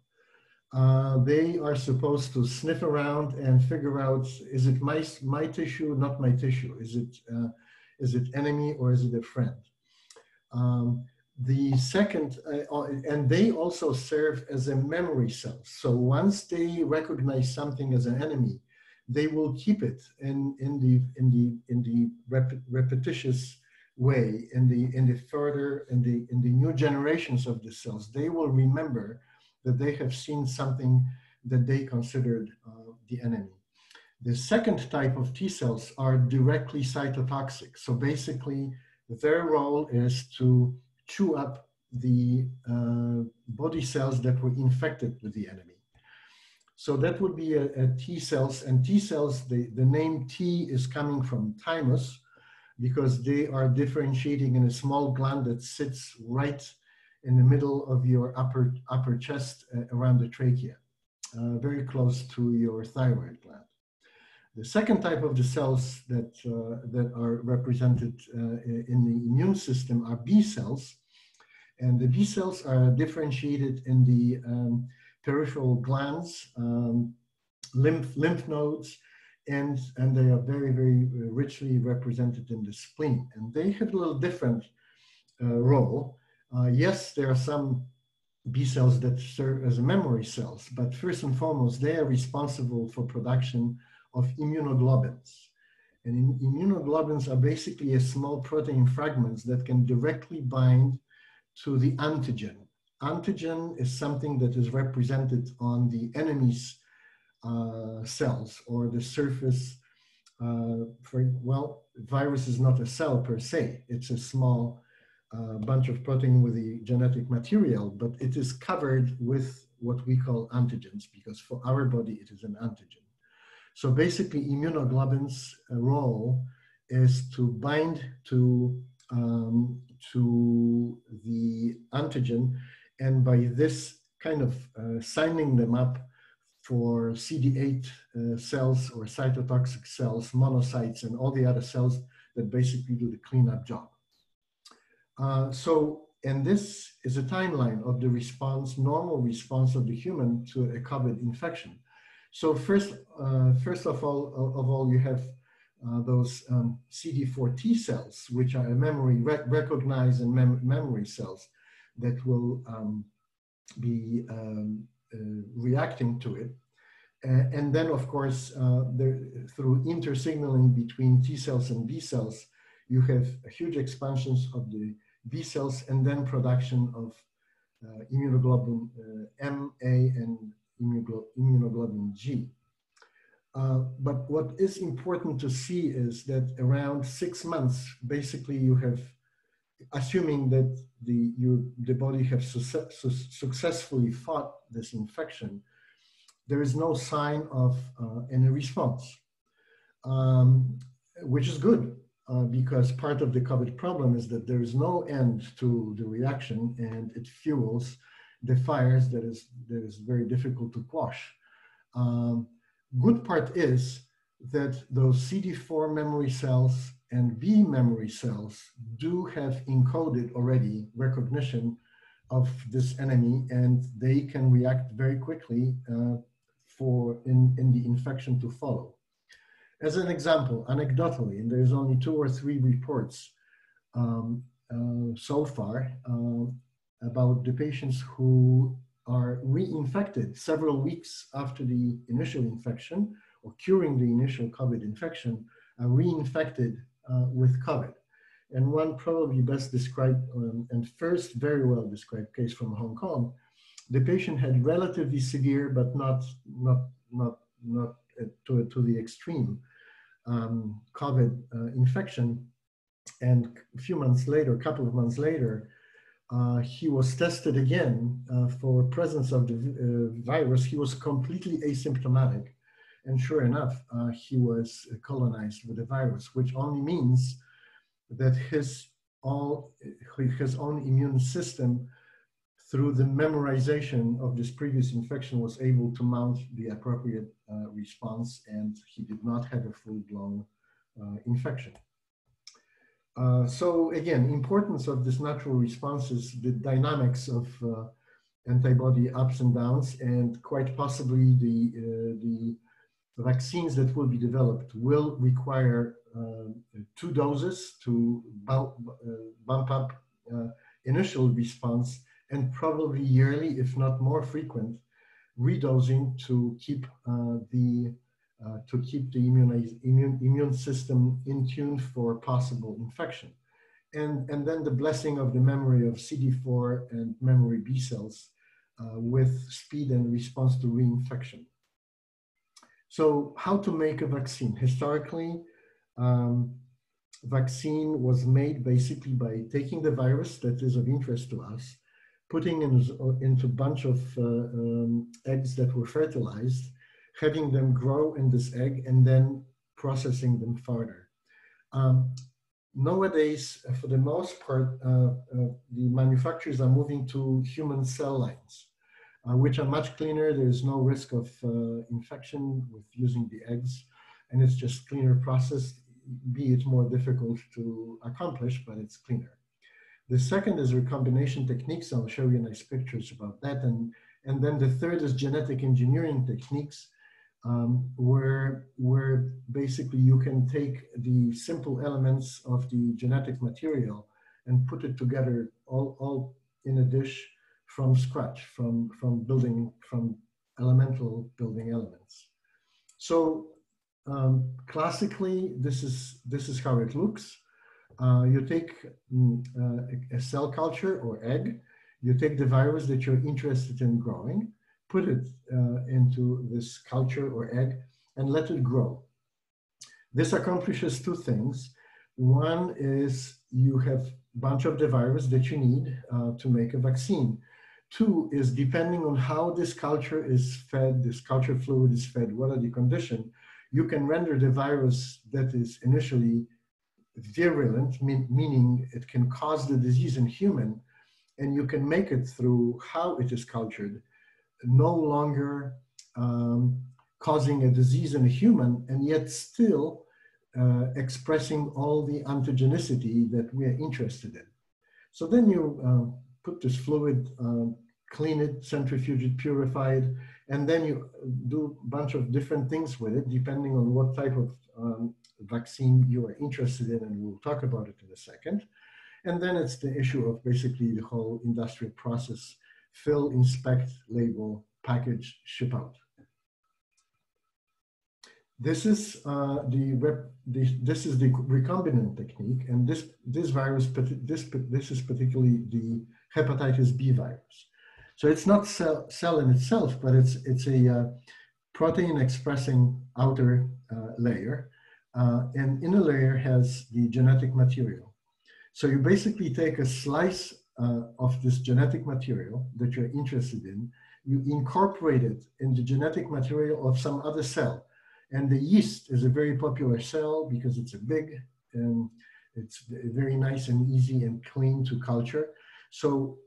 Uh, they are supposed to sniff around and figure out, is it my, my tissue, not my tissue? Is it, uh, is it enemy or is it a friend? Um, the second, uh, and they also serve as a memory cell. So once they recognize something as an enemy, they will keep it in, in the, in the, in the rep repetitious way in the in the further in the in the new generations of the cells. They will remember that they have seen something that they considered uh, the enemy. The second type of t cells are directly cytotoxic. So basically their role is to chew up the uh, body cells that were infected with the enemy so that would be a, a T cells and T cells the, the name T is coming from thymus because they are differentiating in a small gland that sits right in the middle of your upper, upper chest uh, around the trachea, uh, very close to your thyroid gland. The second type of the cells that, uh, that are represented uh, in the immune system are B cells. And the B cells are differentiated in the um, peripheral glands, um, lymph, lymph nodes, and, and they are very, very richly represented in the spleen. And they have a little different uh, role. Uh, yes, there are some B cells that serve as memory cells, but first and foremost, they are responsible for production of immunoglobulins. And immunoglobulins are basically a small protein fragments that can directly bind to the antigen. Antigen is something that is represented on the enemy's uh, cells or the surface. Uh, for well, virus is not a cell per se; it's a small uh, bunch of protein with the genetic material, but it is covered with what we call antigens because for our body it is an antigen. So basically, immunoglobulins' role is to bind to um, to the antigen, and by this kind of uh, signing them up for CD8 uh, cells or cytotoxic cells, monocytes, and all the other cells that basically do the cleanup job. Uh, so, and this is a timeline of the response, normal response of the human to a COVID infection. So first, uh, first of all, of all, you have uh, those um, CD4 T cells, which are memory recognized and mem memory cells that will um, be um, uh, reacting to it. Uh, and then, of course, uh, there, through intersignaling between T cells and B cells, you have huge expansions of the B cells and then production of uh, immunoglobulin uh, M, A, and immunoglobulin G. Uh, but what is important to see is that around six months, basically you have, assuming that the, you, the body has su su successfully fought this infection, there is no sign of uh, any response, um, which is good uh, because part of the COVID problem is that there is no end to the reaction and it fuels the fires that is, that is very difficult to quash. Um, good part is that those CD4 memory cells and B memory cells do have encoded already recognition of this enemy and they can react very quickly uh, for in, in the infection to follow. As an example, anecdotally, and there's only two or three reports um, uh, so far uh, about the patients who are reinfected several weeks after the initial infection or curing the initial COVID infection, are reinfected uh, with COVID. And one probably best described um, and first very well described case from Hong Kong, the patient had relatively severe, but not, not, not, not to, to the extreme um, COVID uh, infection. And a few months later, a couple of months later, uh, he was tested again uh, for presence of the uh, virus. He was completely asymptomatic. And sure enough, uh, he was colonized with the virus, which only means that his, all, his own immune system through the memorization of this previous infection was able to mount the appropriate uh, response and he did not have a full-blown uh, infection. Uh, so again, importance of this natural response is the dynamics of uh, antibody ups and downs and quite possibly the, uh, the vaccines that will be developed will require uh, two doses to bump, bump up initial response and probably yearly, if not more frequent, redosing to keep uh, the uh, to keep the immune, immune system in tune for possible infection. And, and then the blessing of the memory of CD4 and memory B cells uh, with speed and response to reinfection. So how to make a vaccine? Historically, um, vaccine was made basically by taking the virus that is of interest to us putting in, into a bunch of uh, um, eggs that were fertilized, having them grow in this egg, and then processing them further. Um, nowadays, uh, for the most part, uh, uh, the manufacturers are moving to human cell lines, uh, which are much cleaner. There's no risk of uh, infection with using the eggs, and it's just cleaner process, be it more difficult to accomplish, but it's cleaner. The second is recombination techniques. I'll show you nice pictures about that. And, And then the third is genetic engineering techniques, um, where, where basically you can take the simple elements of the genetic material and put it together all, all in a dish from scratch, from, from building, from elemental building elements. So um, classically, this is, this is how it looks. Uh, you take mm, uh, a cell culture or egg, you take the virus that you're interested in growing, put it uh, into this culture or egg, and let it grow. This accomplishes two things. One is you have a bunch of the virus that you need uh, to make a vaccine. Two is depending on how this culture is fed, this culture fluid is fed, what are the conditions, you can render the virus that is initially virulent, mean, meaning it can cause the disease in human, and you can make it through how it is cultured, no longer um, causing a disease in a human, and yet still uh, expressing all the antigenicity that we are interested in. So then you uh, put this fluid, uh, clean it, centrifuge it, purify it, and then you do a bunch of different things with it, depending on what type of um, vaccine you are interested in, and we'll talk about it in a second. And then it's the issue of basically the whole industrial process, fill, inspect, label, package, ship out. This is uh, the, rep, the, this is the recombinant technique, and this this virus this this is particularly the hepatitis B virus. So it's not cell, cell in itself, but it's it's a uh, protein expressing outer uh, layer uh, and inner layer has the genetic material. So you basically take a slice uh, of this genetic material that you're interested in, you incorporate it in the genetic material of some other cell. And the yeast is a very popular cell because it's a big and it's very nice and easy and clean to culture. So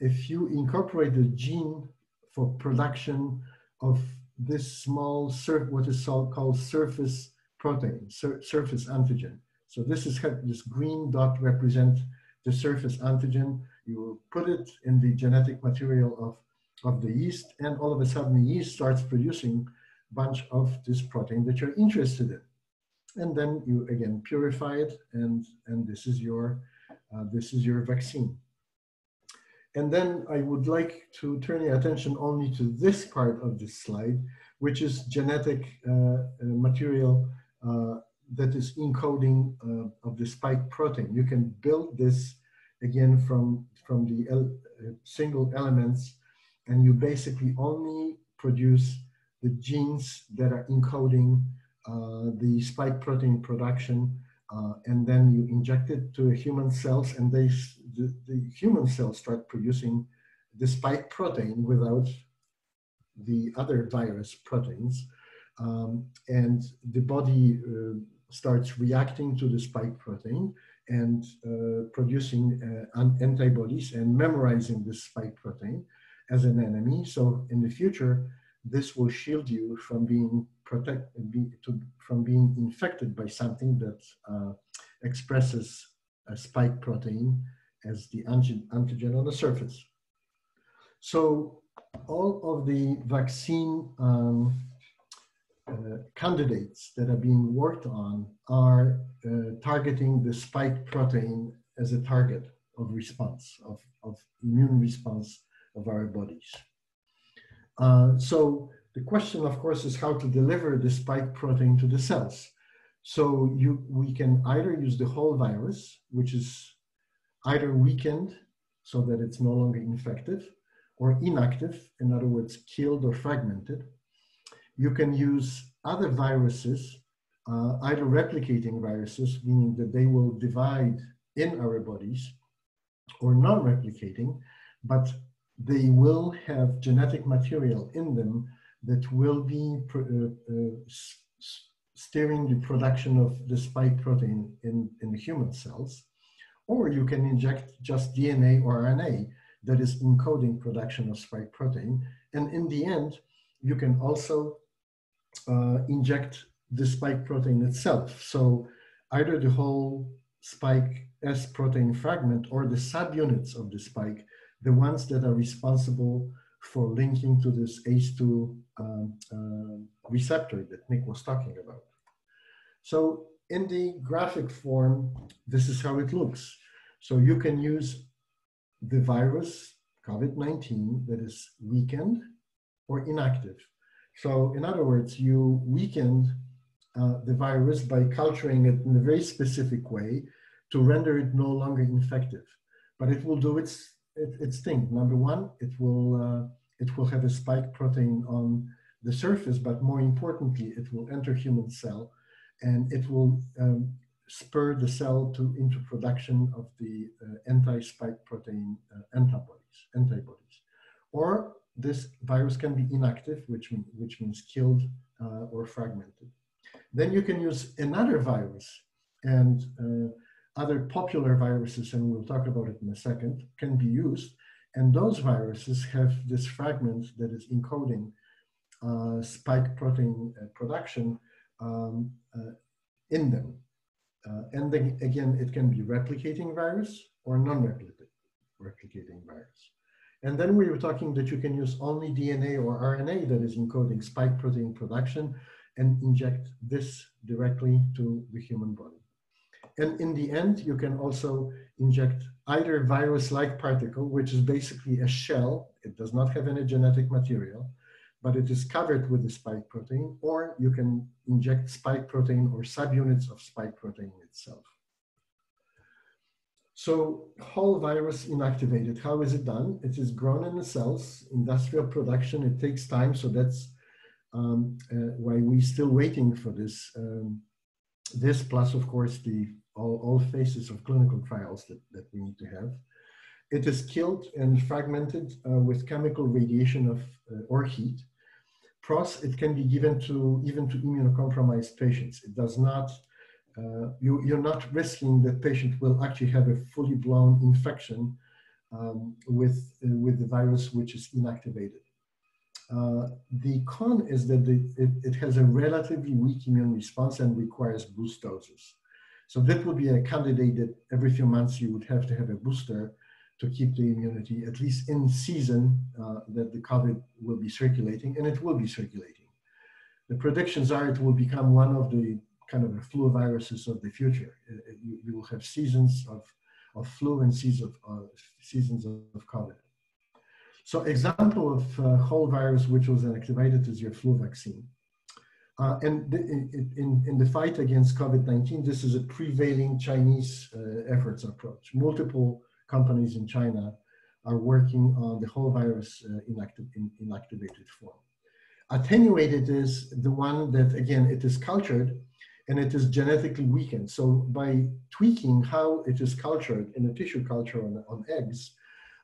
if you incorporate the gene for production of this small, what is called surface protein, sur surface antigen. So this is this green dot represents the surface antigen. You put it in the genetic material of, of the yeast, and all of a sudden the yeast starts producing a bunch of this protein that you're interested in. And then you again purify it, and, and this is your uh, this is your vaccine. And then I would like to turn your attention only to this part of this slide, which is genetic uh, uh material uh, that is encoding uh, of the spike protein. You can build this again from, from the el uh, single elements and you basically only produce the genes that are encoding uh, the spike protein production uh, and then you inject it to human cells and they, the, the, human cells start producing the spike protein without the other virus proteins. Um, and the body uh, starts reacting to the spike protein and uh, producing uh, antibodies and memorizing the spike protein as an enemy. So in the future, this will shield you from being protect be, from being infected by something that uh, expresses a spike protein as the antigen on the surface. So all of the vaccine um, uh, candidates that are being worked on are uh, targeting the spike protein as a target of response, of, of immune response of our bodies. Uh, so the question, of course, is how to deliver the spike protein to the cells. So you, we can either use the whole virus, which is either weakened so that it's no longer infective, or inactive, in other words, killed or fragmented, you can use other viruses, uh, either replicating viruses, meaning that they will divide in our bodies, or non-replicating, but they will have genetic material in them that will be uh, uh, steering the production of the spike protein in, in human cells. Or you can inject just DNA or RNA that is encoding production of spike protein. And in the end, you can also uh, inject the spike protein itself. So either the whole spike S protein fragment or the subunits of the spike, the ones that are responsible for linking to this ACE2 um, uh, receptor that Nick was talking about. So in the graphic form, this is how it looks. So you can use the virus COVID-19 that is weakened or inactive. So in other words, you weakened uh, the virus by culturing it in a very specific way to render it no longer infective. But it will do its, it, its thing. Number one, it will, uh, it will have a spike protein on the surface, but more importantly, it will enter human cell and it will um, spur the cell to into production of the uh, anti-spike protein uh, antibodies, antibodies. Or this virus can be inactive, which, which means killed uh, or fragmented. Then you can use another virus and uh, other popular viruses, and we'll talk about it in a second, can be used. And those viruses have this fragment that is encoding uh, spike protein uh, production um, uh, in them. Uh, and then again, it can be replicating virus or non-replicating virus. And then we were talking that you can use only DNA or RNA that is encoding spike protein production and inject this directly to the human body. And in the end, you can also inject either virus-like particle, which is basically a shell. It does not have any genetic material, but it is covered with the spike protein, or you can inject spike protein or subunits of spike protein itself. So whole virus inactivated, how is it done? It is grown in the cells, industrial production, it takes time, so that's um, uh, why we're still waiting for this. Um, this plus, of course, the all, all phases of clinical trials that, that we need to have. It is killed and fragmented uh, with chemical radiation of uh, or heat. Plus, it can be given to even to immunocompromised patients. It does not, uh, you, you're not risking that patient will actually have a fully blown infection um, with, uh, with the virus which is inactivated. Uh, the con is that it, it, has a relatively weak immune response and requires boost doses. So that would be a candidate that every few months you would have to have a booster to keep the immunity, at least in season, uh, that the COVID will be circulating, and it will be circulating. The predictions are it will become one of the kind of the flu viruses of the future. It, it, you, you, will have seasons of, of flu and seasons of, uh, seasons of, of, COVID. So example of uh, whole virus which was inactivated is your flu vaccine. Uh, and in, in, in, the fight against COVID-19, this is a prevailing Chinese uh, efforts approach. Multiple companies in China are working on the whole virus uh, inactive, in, inactivated form. Attenuated is the one that, again, it is cultured and it is genetically weakened. So by tweaking how it is cultured in a tissue culture on, on eggs,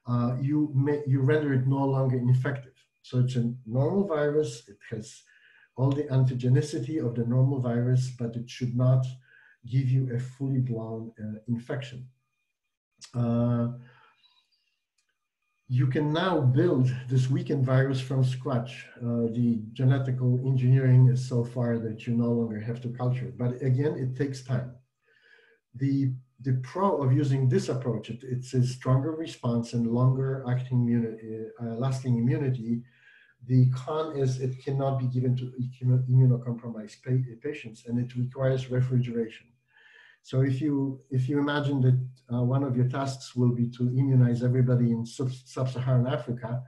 uh, you, may, you render it no longer infective. So it's a normal virus, it has all the antigenicity of the normal virus, but it should not give you a fully blown uh, infection. Uh, you can now build this weakened virus from scratch. Uh, the genetical engineering is so far that you no longer have to culture. But again, it takes time. The, the pro of using this approach, it, it's a stronger response and longer acting immunity, uh, lasting immunity the con is it cannot be given to immunocompromised patients and it requires refrigeration. So if you, if you imagine that uh, one of your tasks will be to immunize everybody in sub-Saharan Africa,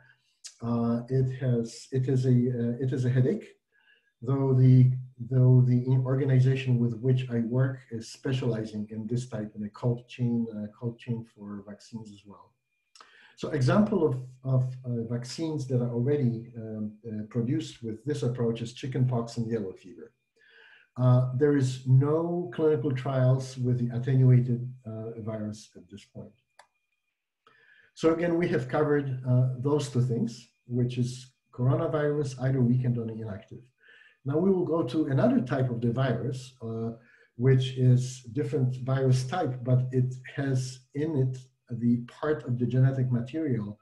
uh, it, has, it, is a, uh, it is a headache, though the, though the organization with which I work is specializing in this type in a cold chain, uh, cold chain for vaccines as well. So example of, of uh, vaccines that are already um, uh, produced with this approach is chickenpox and yellow fever. Uh, there is no clinical trials with the attenuated uh, virus at this point. So again, we have covered uh, those two things, which is coronavirus, either weakened or inactive. Now we will go to another type of the virus, uh, which is different virus type, but it has in it the part of the genetic material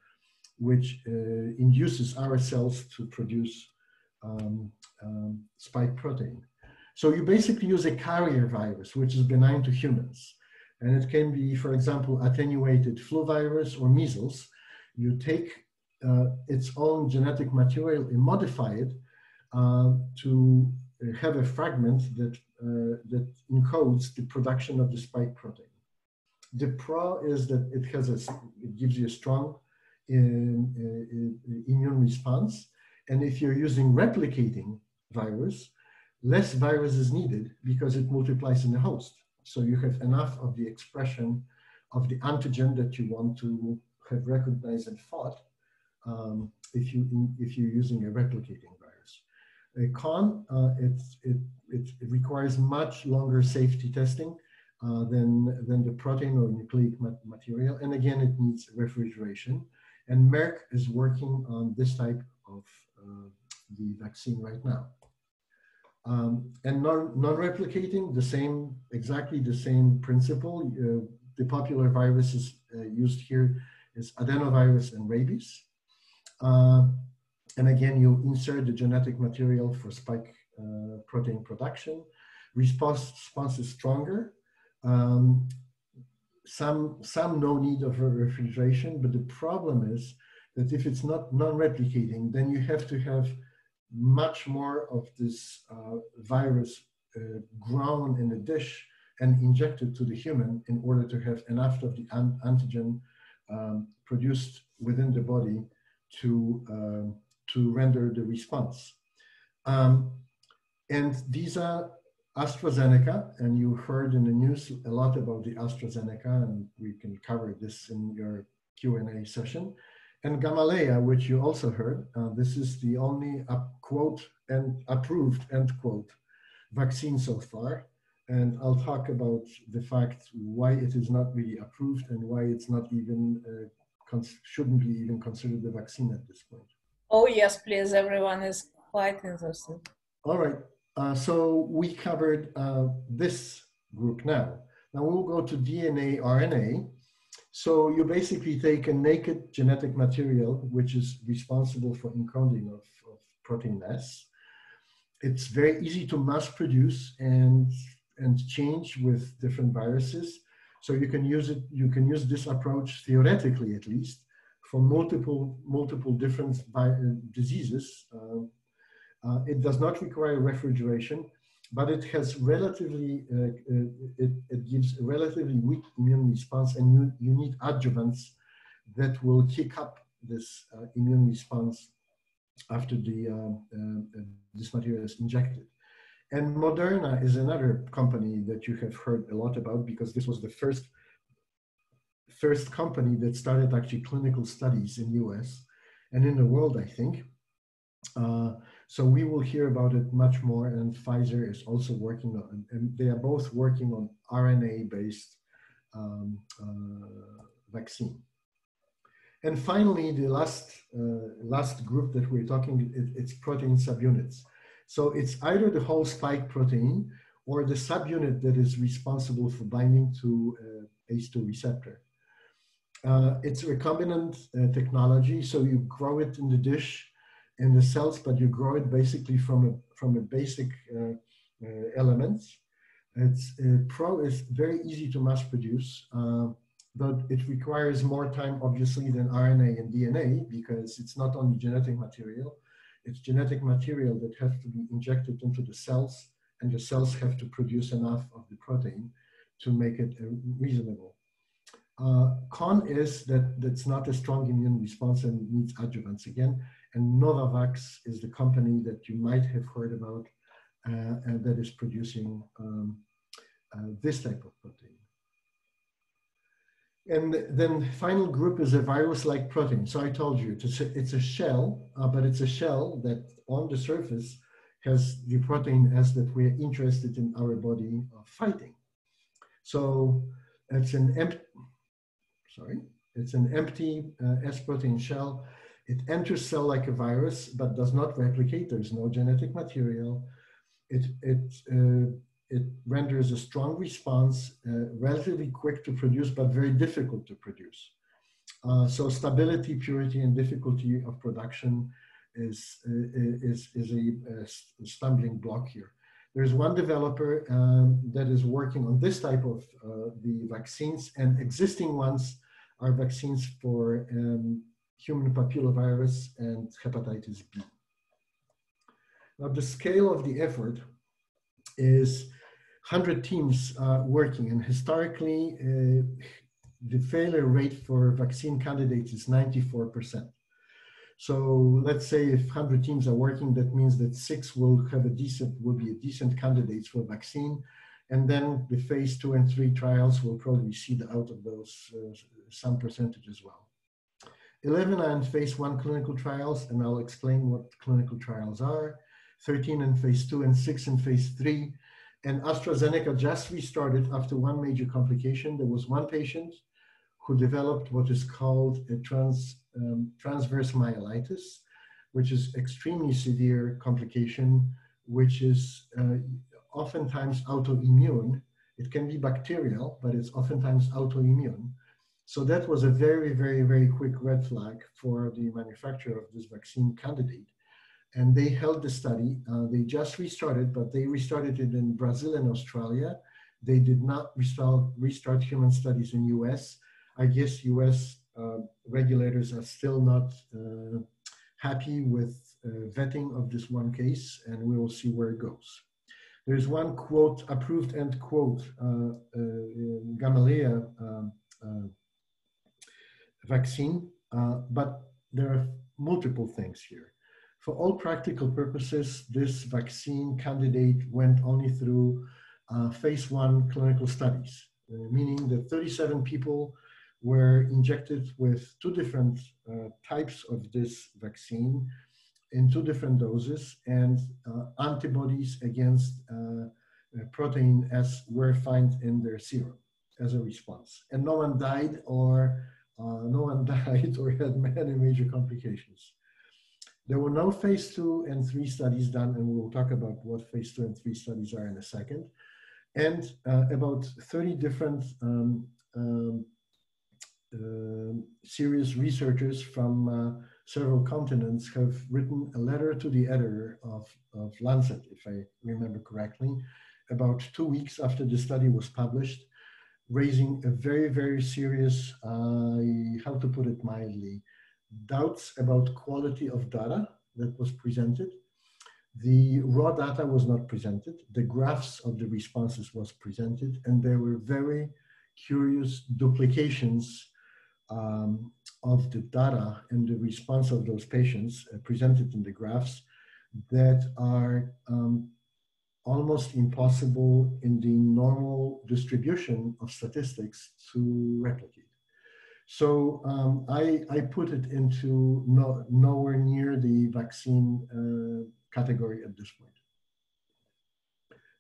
which uh, induces our cells to produce um, um, spike protein. So you basically use a carrier virus, which is benign to humans. And it can be, for example, attenuated flu virus or measles. You take uh, its own genetic material and modify it uh, to have a fragment that, uh, that encodes the production of the spike protein. The pro is that it has a, it gives you a strong immune response. And if you're using replicating virus, less virus is needed because it multiplies in the host. So you have enough of the expression of the antigen that you want to have recognized and fought um, if, you, if you're using a replicating virus. A con, uh, it, it, it, requires much longer safety testing uh, than, than the protein or nucleic material. And again, it needs refrigeration. And Merck is working on this type of uh, the vaccine right now. Um, and non-replicating, the same, exactly the same principle. Uh, the popular viruses uh, used here is adenovirus and rabies. Uh, and again, you insert the genetic material for spike uh, protein production. Response, response is stronger. Um, some, some no need of refrigeration, but the problem is that if it's not non-replicating, then you have to have much more of this uh, virus uh, grown in a dish and injected to the human in order to have enough of the an antigen um, produced within the body to, um, to render the response. Um, and these are AstraZeneca, and you heard in the news a lot about the AstraZeneca, and we can cover this in your Q&A session. And Gamaleya, which you also heard, uh, this is the only quote and approved end quote vaccine so far. And I'll talk about the fact why it is not really approved and why it's not even, uh, shouldn't be even considered a vaccine at this point. Oh yes, please, everyone is quite interested. All right, uh, so we covered uh, this group now. Now we'll go to DNA, RNA. So you basically take a naked genetic material, which is responsible for encoding of, of protein mass. It's very easy to mass produce and, and change with different viruses. So you can use it, you can use this approach theoretically at least for multiple, multiple different uh, diseases. Uh, uh, it does not require refrigeration but it has relatively, uh, uh, it, it gives a relatively weak immune response and you, you need adjuvants that will kick up this uh, immune response after the, uh, uh, this material is injected. And Moderna is another company that you have heard a lot about because this was the first, first company that started actually clinical studies in US and in the world, I think. Uh, so we will hear about it much more and Pfizer is also working on, and they are both working on RNA-based um, uh, vaccine. And finally, the last, uh, last group that we're talking, it, it's protein subunits. So it's either the whole spike protein or the subunit that is responsible for binding to uh, ACE2 receptor. Uh, it's recombinant uh, technology, so you grow it in the dish in the cells, but you grow it basically from a, from a basic uh, uh, elements. It's uh, Pro is very easy to mass produce, uh, but it requires more time, obviously, than RNA and DNA because it's not only genetic material, it's genetic material that has to be injected into the cells, and the cells have to produce enough of the protein to make it uh, reasonable. Uh, con is that that's not a strong immune response and needs adjuvants again. And Novavax is the company that you might have heard about uh, and that is producing um, uh, this type of protein. And then final group is a virus-like protein. So I told you, it's a, it's a shell, uh, but it's a shell that on the surface has the protein S that we're interested in our body fighting. So it's an empty, sorry, it's an empty uh, S protein shell it enters cell like a virus, but does not replicate. There's no genetic material. It, it, uh, it renders a strong response, uh, relatively quick to produce, but very difficult to produce. Uh, so stability, purity, and difficulty of production is, uh, is, is a, a, stumbling block here. There's one developer um, that is working on this type of uh, the vaccines and existing ones are vaccines for um, human papillomavirus and hepatitis B. Now the scale of the effort is 100 teams uh, working and historically uh, the failure rate for vaccine candidates is 94%. So let's say if 100 teams are working, that means that six will have a decent, will be a decent candidates for vaccine. And then the phase two and three trials will probably seed out of those uh, some percentage as well. 11 are in phase one clinical trials, and I'll explain what clinical trials are. 13 in phase two and six in phase three. And AstraZeneca just restarted after one major complication. There was one patient who developed what is called a trans, um, transverse myelitis, which is extremely severe complication, which is uh, oftentimes autoimmune. It can be bacterial, but it's oftentimes autoimmune. So that was a very, very, very quick red flag for the manufacturer of this vaccine candidate. And they held the study. Uh, they just restarted, but they restarted it in Brazil and Australia. They did not restart, restart human studies in US. I guess US uh, regulators are still not uh, happy with uh, vetting of this one case, and we will see where it goes. There's one quote, approved end quote, uh, uh, Gamaleya um, vaccine, but there are multiple things here. For all practical purposes, this vaccine candidate went only through uh, phase one clinical studies, uh, meaning that 37 people were injected with two different uh, types of this vaccine in two different doses and uh, antibodies against uh, protein S were found in their serum as a response. And no one died or uh, no (laughs) one died or had many major complications. There were no phase two and three studies done, and we'll talk about what phase two and three studies are in a second. And uh, about 30 different um, um, uh, serious researchers from uh, several continents have written a letter to the editor of, of Lancet, if I remember correctly, about two weeks after the study was published, raising a very, very serious, uh, how to put it mildly, doubts about quality of data that was presented. The raw data was not presented. The graphs of the responses was presented, and there were very curious duplications um, of the data and the response of those patients uh, presented in the graphs that are um, almost impossible in the normal distribution of statistics to replicate. So um, I, I put it into no, nowhere near the vaccine uh, category at this point.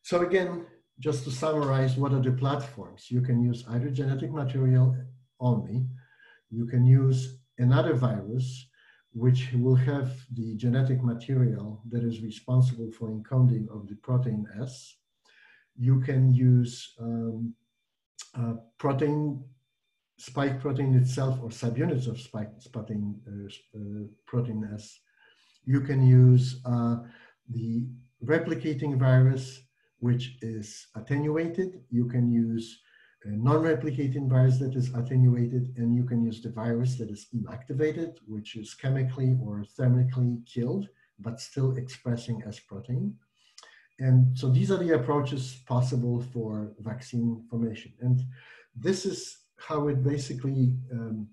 So again, just to summarize, what are the platforms? You can use either genetic material only, you can use another virus which will have the genetic material that is responsible for encoding of the protein S. You can use um, uh, protein, spike protein itself or subunits of spike protein, uh, uh, protein S. You can use uh, the replicating virus, which is attenuated. You can use non-replicating virus that is attenuated, and you can use the virus that is inactivated, which is chemically or thermically killed, but still expressing S protein. And so these are the approaches possible for vaccine formation. And this is how it basically um,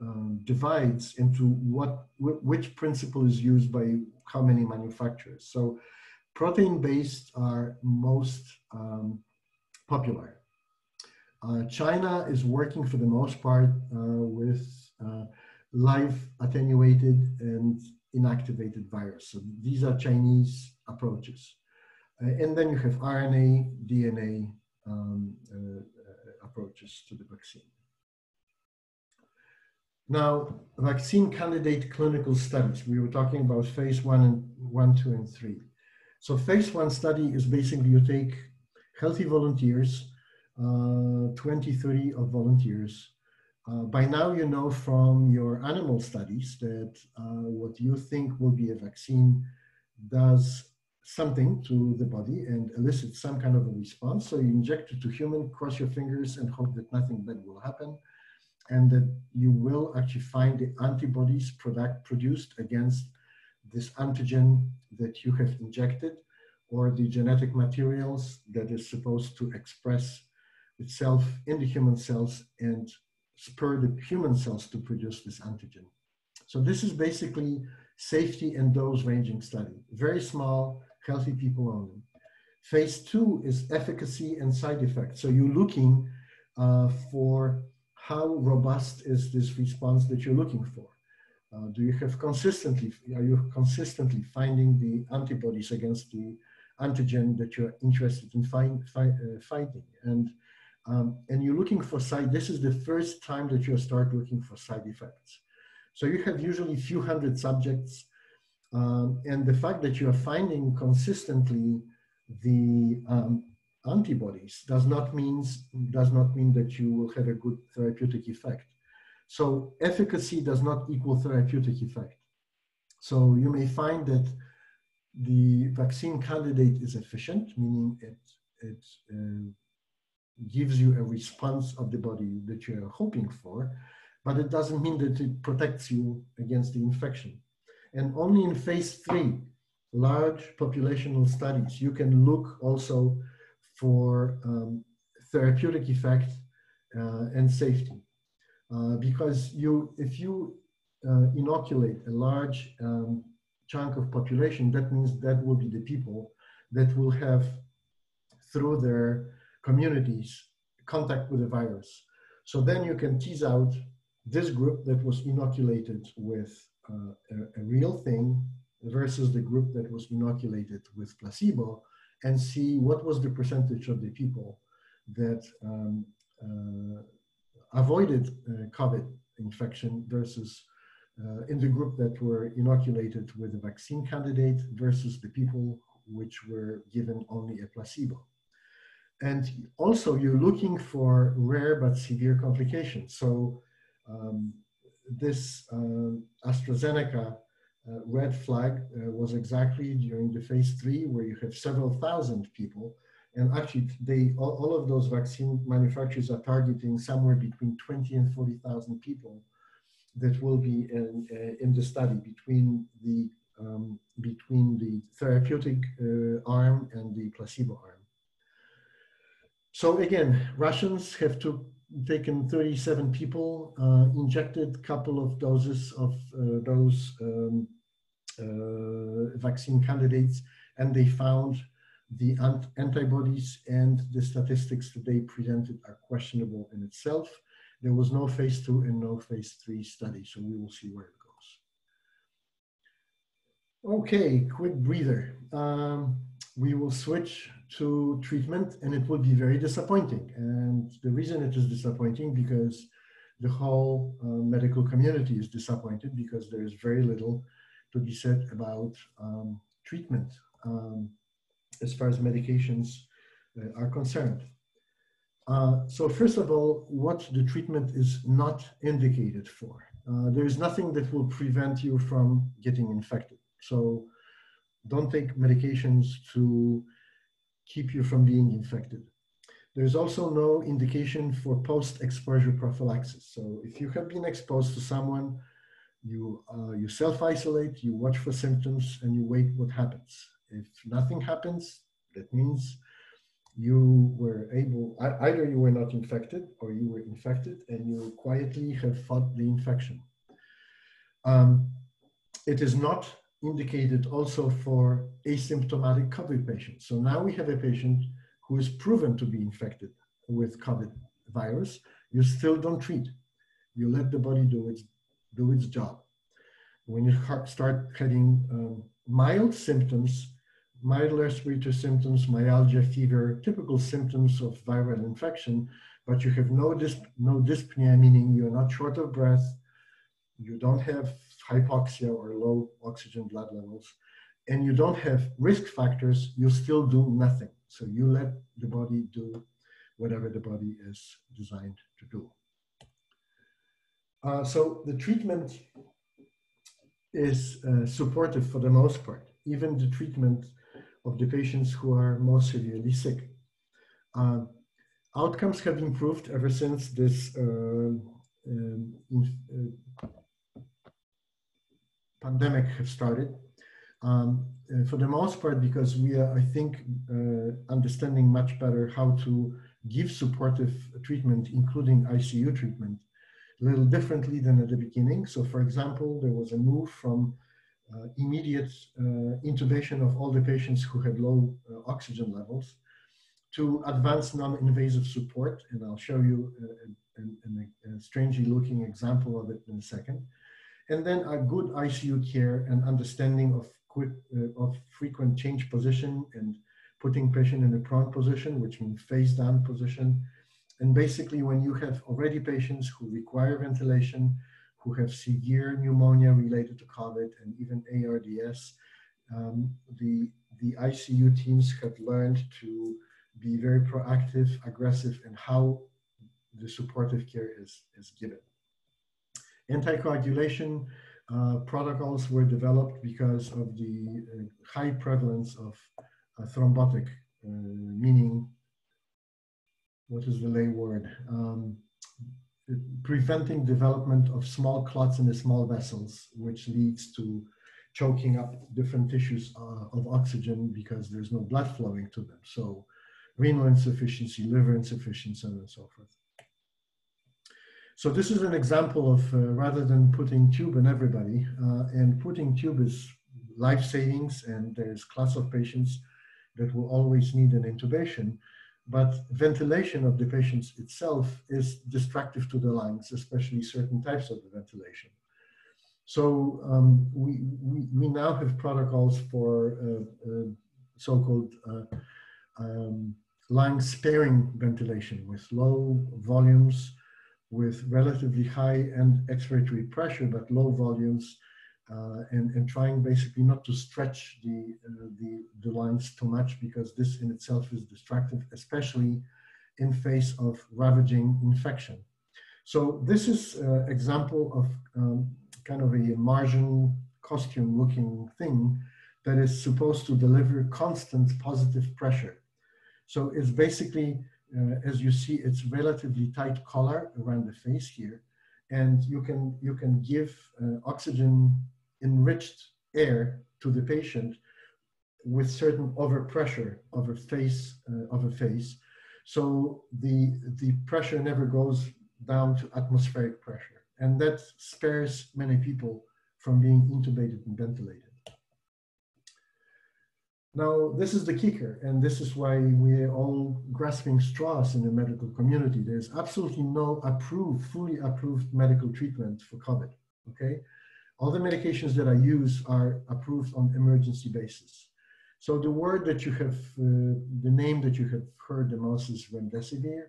um, divides into what which principle is used by how many manufacturers. So protein-based are most um, popular. Uh, China is working for the most part uh, with uh, live attenuated and inactivated virus. So these are Chinese approaches. And then you have RNA, DNA um, approaches to the vaccine. Now, vaccine candidate clinical studies. We were talking about phase one and one, two, and three. So phase one study is basically you take healthy volunteers uh, 20, 30 of volunteers. Uh, by now, you know from your animal studies that uh, what you think will be a vaccine does something to the body and elicits some kind of a response. So you inject it to human, cross your fingers and hope that nothing bad will happen. and that you will actually find the antibodies product produced against this antigen that you have injected or the genetic materials that is supposed to express itself in the human cells and spur the human cells to produce this antigen. So this is basically safety and dose ranging study. Very small, healthy people only. Phase two is efficacy and side effects. So you're looking uh, for how robust is this response that you're looking for. Uh, do you have consistently, are you consistently finding the antibodies against the antigen that you're interested in find, find, uh, fighting? And, um, and you're looking for side, this is the first time that you start looking for side effects. So you have usually a few hundred subjects, um, and the fact that you are finding consistently the um, antibodies does not means does not mean that you will have a good therapeutic effect. So efficacy does not equal therapeutic effect. So you may find that the vaccine candidate is efficient, meaning it it uh, gives you a response of the body that you are hoping for, but it doesn't mean that it protects you against the infection. And only in phase three, large populational studies, you can look also for um, therapeutic effect uh, and safety. Uh, because you, if you uh, inoculate a large um, chunk of population, that means that will be the people that will have, through their communities, contact with the virus. So then you can tease out this group that was inoculated with uh, a, a, real thing versus the group that was inoculated with placebo and see what was the percentage of the people that um, uh, avoided uh, COVID infection versus uh, in the group that were inoculated with a vaccine candidate versus the people which were given only a placebo. And also you're looking for rare but severe complications. So um, this uh, AstraZeneca uh, red flag uh, was exactly during the phase three where you have several thousand people. And actually they, all, all of those vaccine manufacturers are targeting somewhere between 20 and 40,000 people that will be in, uh, in the study between the, um, between the therapeutic uh, arm and the placebo arm. So again, Russians have to taken 37 people, uh, injected a couple of doses of uh, those um, uh, vaccine candidates, and they found the ant antibodies and the statistics that they presented are questionable in itself. There was no phase two and no phase three study, so we will see where it goes. Okay, quick breather. Um, we will switch to treatment and it will be very disappointing. And the reason it is disappointing because the whole uh, medical community is disappointed because there is very little to be said about um, treatment um, as far as medications uh, are concerned. Uh, so first of all, what the treatment is not indicated for. Uh, there is nothing that will prevent you from getting infected. So don't take medications to keep you from being infected. There's also no indication for post-exposure prophylaxis. So if you have been exposed to someone, you, uh, you self-isolate, you watch for symptoms, and you wait what happens. If nothing happens, that means you were able, either you were not infected or you were infected and you quietly have fought the infection. Um, it is not indicated also for asymptomatic COVID patients. So now we have a patient who is proven to be infected with COVID virus. You still don't treat. You let the body do its, do its job. When you start having um, mild symptoms, mild respiratory symptoms, myalgia, fever, typical symptoms of viral infection, but you have no, dysp no dyspnea, meaning you're not short of breath, you don't have hypoxia or low oxygen blood levels, and you don't have risk factors, you still do nothing. So you let the body do whatever the body is designed to do. Uh, so the treatment is uh, supportive for the most part, even the treatment of the patients who are most severely sick. Uh, outcomes have improved ever since this uh, um, in, pandemic have started. Um, uh, for the most part, because we are, I think, uh, understanding much better how to give supportive treatment, including ICU treatment, a little differently than at the beginning. So, for example, there was a move from uh, immediate uh, intubation of all the patients who had low uh, oxygen levels to advanced non-invasive support, and I'll show you a, a, a strangely looking example of it in a second and then a good ICU care and understanding of quick uh, of frequent change position and putting patient in a prone position, which means face down position. And basically, when you have already patients who require ventilation, who have severe pneumonia related to COVID and even ARDS, um, the, the ICU teams have learned to be very proactive, aggressive, and how the supportive care is, is given. Anticoagulation uh, protocols were developed because of the uh, high prevalence of uh, thrombotic, uh, meaning, what is the lay word? Um, preventing development of small clots in the small vessels, which leads to choking up different tissues uh, of oxygen because there's no blood flowing to them. So renal insufficiency, liver insufficiency, and so forth. So this is an example of uh, rather than putting tube in everybody, uh, and putting tube is life savings, and there's class of patients that will always need an intubation, but ventilation of the patients itself is destructive to the lungs, especially certain types of ventilation. So um, we, we, we, now have protocols for uh, uh so-called uh, um, lung sparing ventilation with low volumes, with relatively high end expiratory pressure, but low volumes, uh, and, and trying basically not to stretch the, uh, the, the lines too much because this in itself is destructive, especially in face of ravaging infection. So this is an example of um, kind of a margin costume looking thing that is supposed to deliver constant positive pressure. So it's basically uh, as you see, it's relatively tight collar around the face here. And you can, you can give uh, oxygen enriched air to the patient with certain overpressure of a face, uh, of a face. So the, the pressure never goes down to atmospheric pressure. And that spares many people from being intubated and ventilated. Now, this is the kicker, and this is why we're all grasping straws in the medical community. There's absolutely no approved, fully approved medical treatment for COVID, okay? All the medications that I use are approved on emergency basis. So the word that you have, uh, the name that you have heard the most is remdesivir,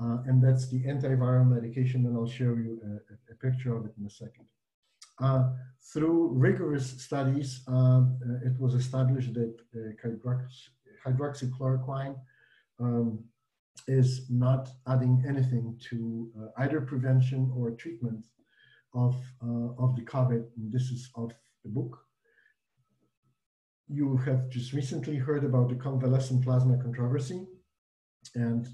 uh, and that's the antiviral medication, and I'll show you a, a picture of it in a second. Uh, through rigorous studies, um, uh, it was established that uh, hydrox hydroxychloroquine um, is not adding anything to either prevention or treatment of, of the COVID. And this is of the book. You have just recently heard about the convalescent plasma controversy and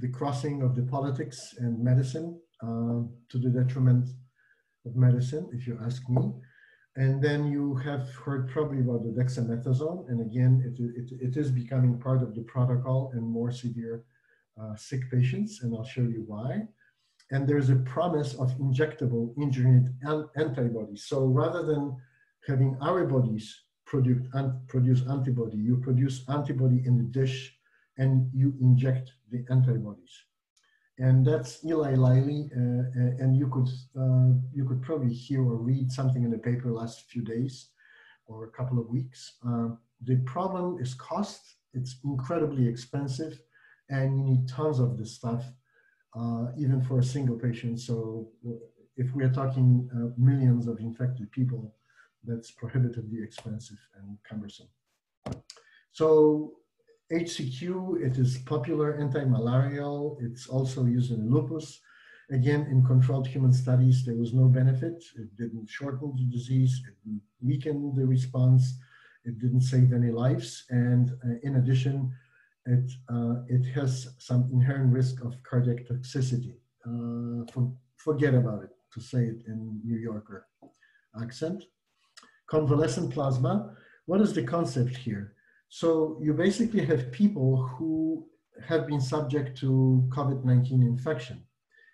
the crossing of the politics and medicine uh, to the detriment of medicine, if you ask me. And then you have heard probably about the dexamethasone. And again, it, it, it is becoming part of the protocol in more severe uh, sick patients, and I'll show you why. And there's a promise of injectable engineered antibodies. So rather than having our bodies produce, produce antibody, you produce antibody in the dish and you inject the antibodies and that's Eli Lilly. Uh, uh, and you could uh, you could probably hear or read something in the paper last few days or a couple of weeks. Uh, the problem is cost. It's incredibly expensive, and you need tons of this stuff, uh, even for a single patient. So if we are talking uh, millions of infected people, that's prohibitively expensive and cumbersome. So HCQ, it is popular anti-malarial. It's also used in lupus. Again, in controlled human studies, there was no benefit. It didn't shorten the disease. It didn't weaken the response. It didn't save any lives. And uh, in addition, it, uh, it has some inherent risk of cardiac toxicity. Uh, for, forget about it, to say it in New Yorker accent. Convalescent plasma, what is the concept here? So you basically have people who have been subject to COVID-19 infection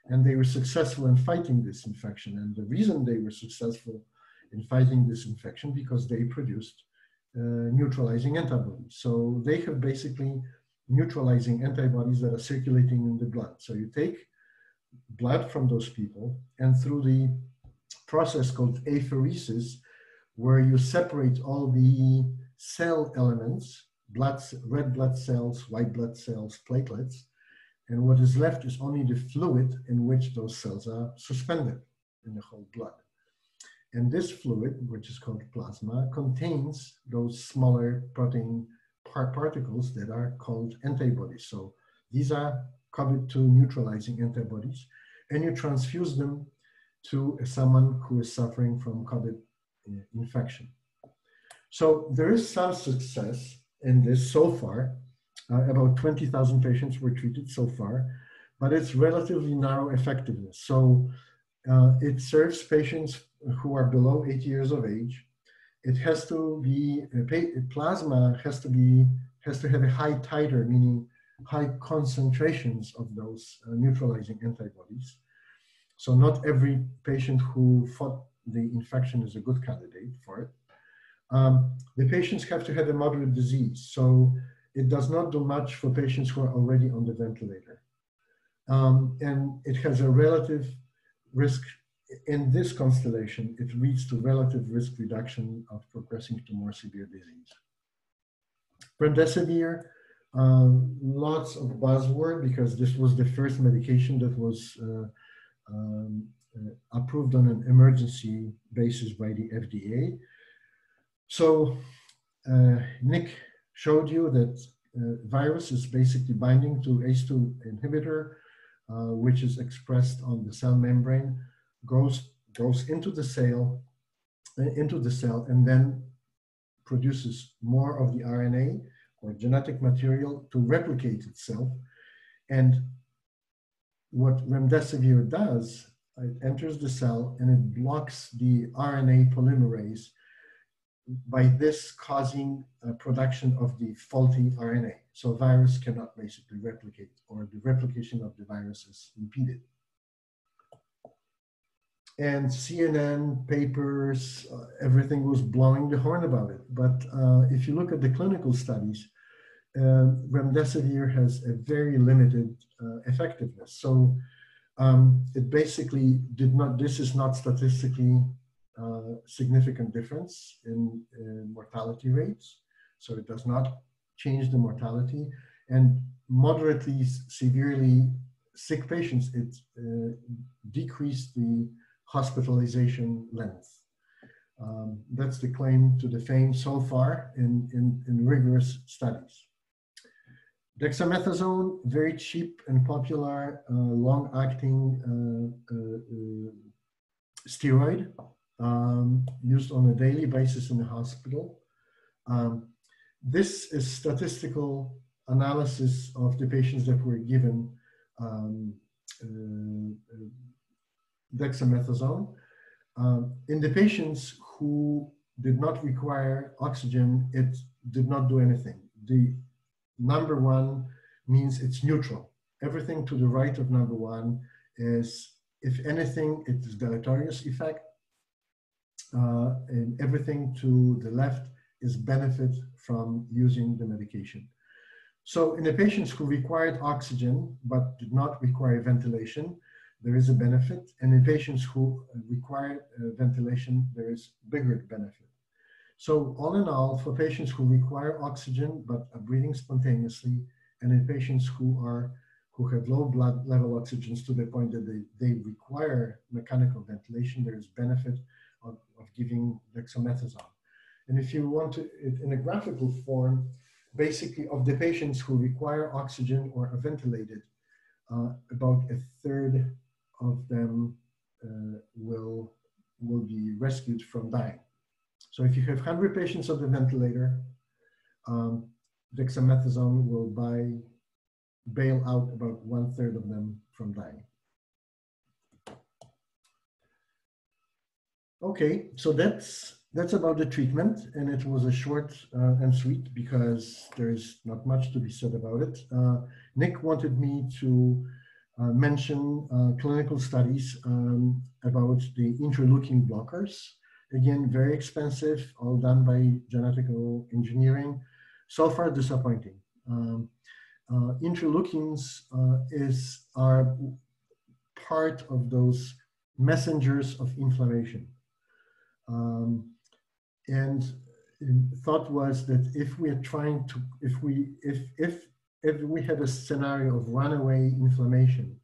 and they were successful in fighting this infection. And the reason they were successful in fighting this infection because they produced uh, neutralizing antibodies. So they have basically neutralizing antibodies that are circulating in the blood. So you take blood from those people and through the process called apheresis, where you separate all the cell elements, blood, red blood cells, white blood cells, platelets, and what is left is only the fluid in which those cells are suspended in the whole blood. And this fluid, which is called plasma, contains those smaller protein par particles that are called antibodies. So these are COVID-2 neutralizing antibodies, and you transfuse them to someone who is suffering from COVID uh, infection. So there is some success in this so far. Uh, about 20,000 patients were treated so far, but it's relatively narrow effectiveness. So uh, it serves patients who are below 80 years of age. It has to be, uh, plasma has to be, has to have a high titer, meaning high concentrations of those uh, neutralizing antibodies. So not every patient who fought the infection is a good candidate for it. Um, the patients have to have a moderate disease. So it does not do much for patients who are already on the ventilator. Um, and it has a relative risk in this constellation, it leads to relative risk reduction of progressing to more severe disease. Remdesivir, um, lots of buzzword because this was the first medication that was uh, um, uh, approved on an emergency basis by the FDA. So uh, Nick showed you that uh, virus is basically binding to ACE2 inhibitor, uh, which is expressed on the cell membrane, goes, goes into the cell, uh, into the cell, and then produces more of the RNA or genetic material to replicate itself. And what remdesivir does, it enters the cell and it blocks the RNA polymerase by this causing production of the faulty RNA. So virus cannot basically replicate or the replication of the virus is impeded. And CNN papers, uh, everything was blowing the horn about it. But uh, if you look at the clinical studies, uh, remdesivir has a very limited uh, effectiveness. So um, it basically did not, this is not statistically uh, significant difference in, in, mortality rates. So it does not change the mortality. And moderately, severely sick patients, it uh, decreased the hospitalization length. Um, that's the claim to the fame so far in, in, in rigorous studies. Dexamethasone, very cheap and popular, uh, long-acting uh, uh, uh steroid um, used on a daily basis in the hospital. Um, this is statistical analysis of the patients that were given um, uh, dexamethasone. Um, in the patients who did not require oxygen, it did not do anything. The number one means it's neutral. Everything to the right of number one is, if anything, it is deleterious effect uh, and everything to the left is benefit from using the medication. So in the patients who required oxygen but did not require ventilation, there is a benefit. And in patients who require uh, ventilation, there is bigger benefit. So all in all, for patients who require oxygen but are breathing spontaneously, and in patients who are who have low blood level oxygens to the point that they, they require mechanical ventilation, there is benefit of, of giving dexamethasone. And if you want to, in a graphical form, basically of the patients who require oxygen or are ventilated, uh, about a third of them uh, will, will be rescued from dying. So if you have 100 patients on the ventilator, um, dexamethasone will buy, bail out about one third of them from dying. Okay, so that's that's about the treatment, and it was a short uh, and sweet because there is not much to be said about it. Uh, Nick wanted me to uh, mention uh, clinical studies um, about the interleukin blockers. Again, very expensive, all done by genetical engineering. So far, disappointing. Um, uh, interleukins uh, is are part of those messengers of inflammation. Um, and thought was that if we are trying to, if we, if, if, if we have a scenario of runaway inflammation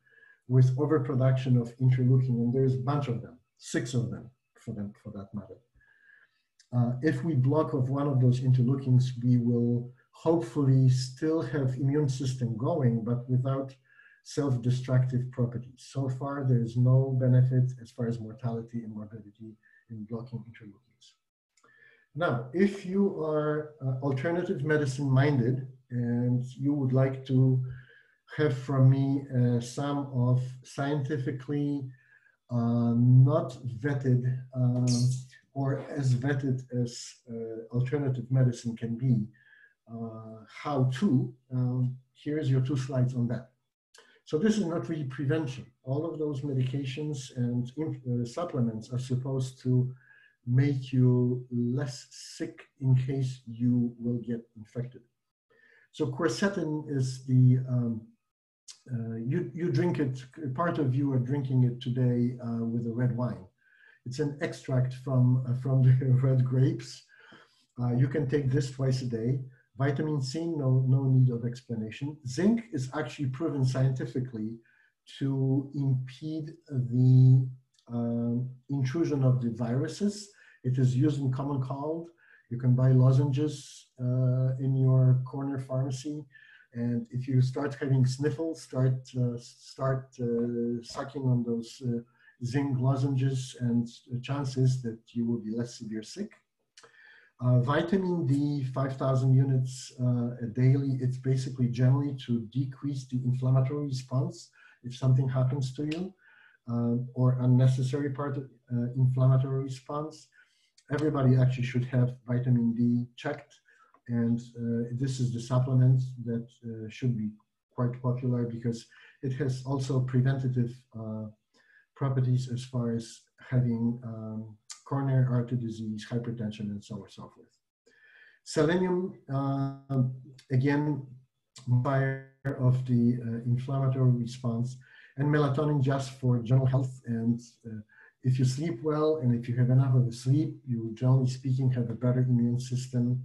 with overproduction of interleukin, and there's a bunch of them, six of them for them, for that matter. Uh, if we block of one of those interleukins, we will hopefully still have immune system going, but without self-destructive properties. So far, there is no benefit as far as mortality and morbidity in blocking interleukins. Now, if you are uh, alternative medicine minded and you would like to have from me uh, some of scientifically uh, not vetted um, or as vetted as uh, alternative medicine can be, uh, how to, um, here's your two slides on that. So this is not really prevention. All of those medications and uh, supplements are supposed to make you less sick in case you will get infected. So quercetin is the, um, uh, you, you drink it, part of you are drinking it today uh, with a red wine. It's an extract from, uh, from (laughs) the red grapes. Uh, you can take this twice a day. Vitamin C, no, no need of explanation. Zinc is actually proven scientifically to impede the um, intrusion of the viruses. It is used in common cold. You can buy lozenges uh, in your corner pharmacy. And if you start having sniffles, start, uh, start uh, sucking on those uh, zinc lozenges and chances that you will be less severe sick. Uh, vitamin D, 5,000 units uh, daily, it's basically generally to decrease the inflammatory response if something happens to you uh, or unnecessary part of uh, inflammatory response. Everybody actually should have vitamin D checked. And uh, this is the supplement that uh, should be quite popular because it has also preventative properties as far as having um, coronary artery disease, hypertension, and so on and so forth. Selenium, uh, again, fire of the uh, inflammatory response, and melatonin just for general health. And uh, if you sleep well and if you have enough of sleep, you generally speaking have a better immune system.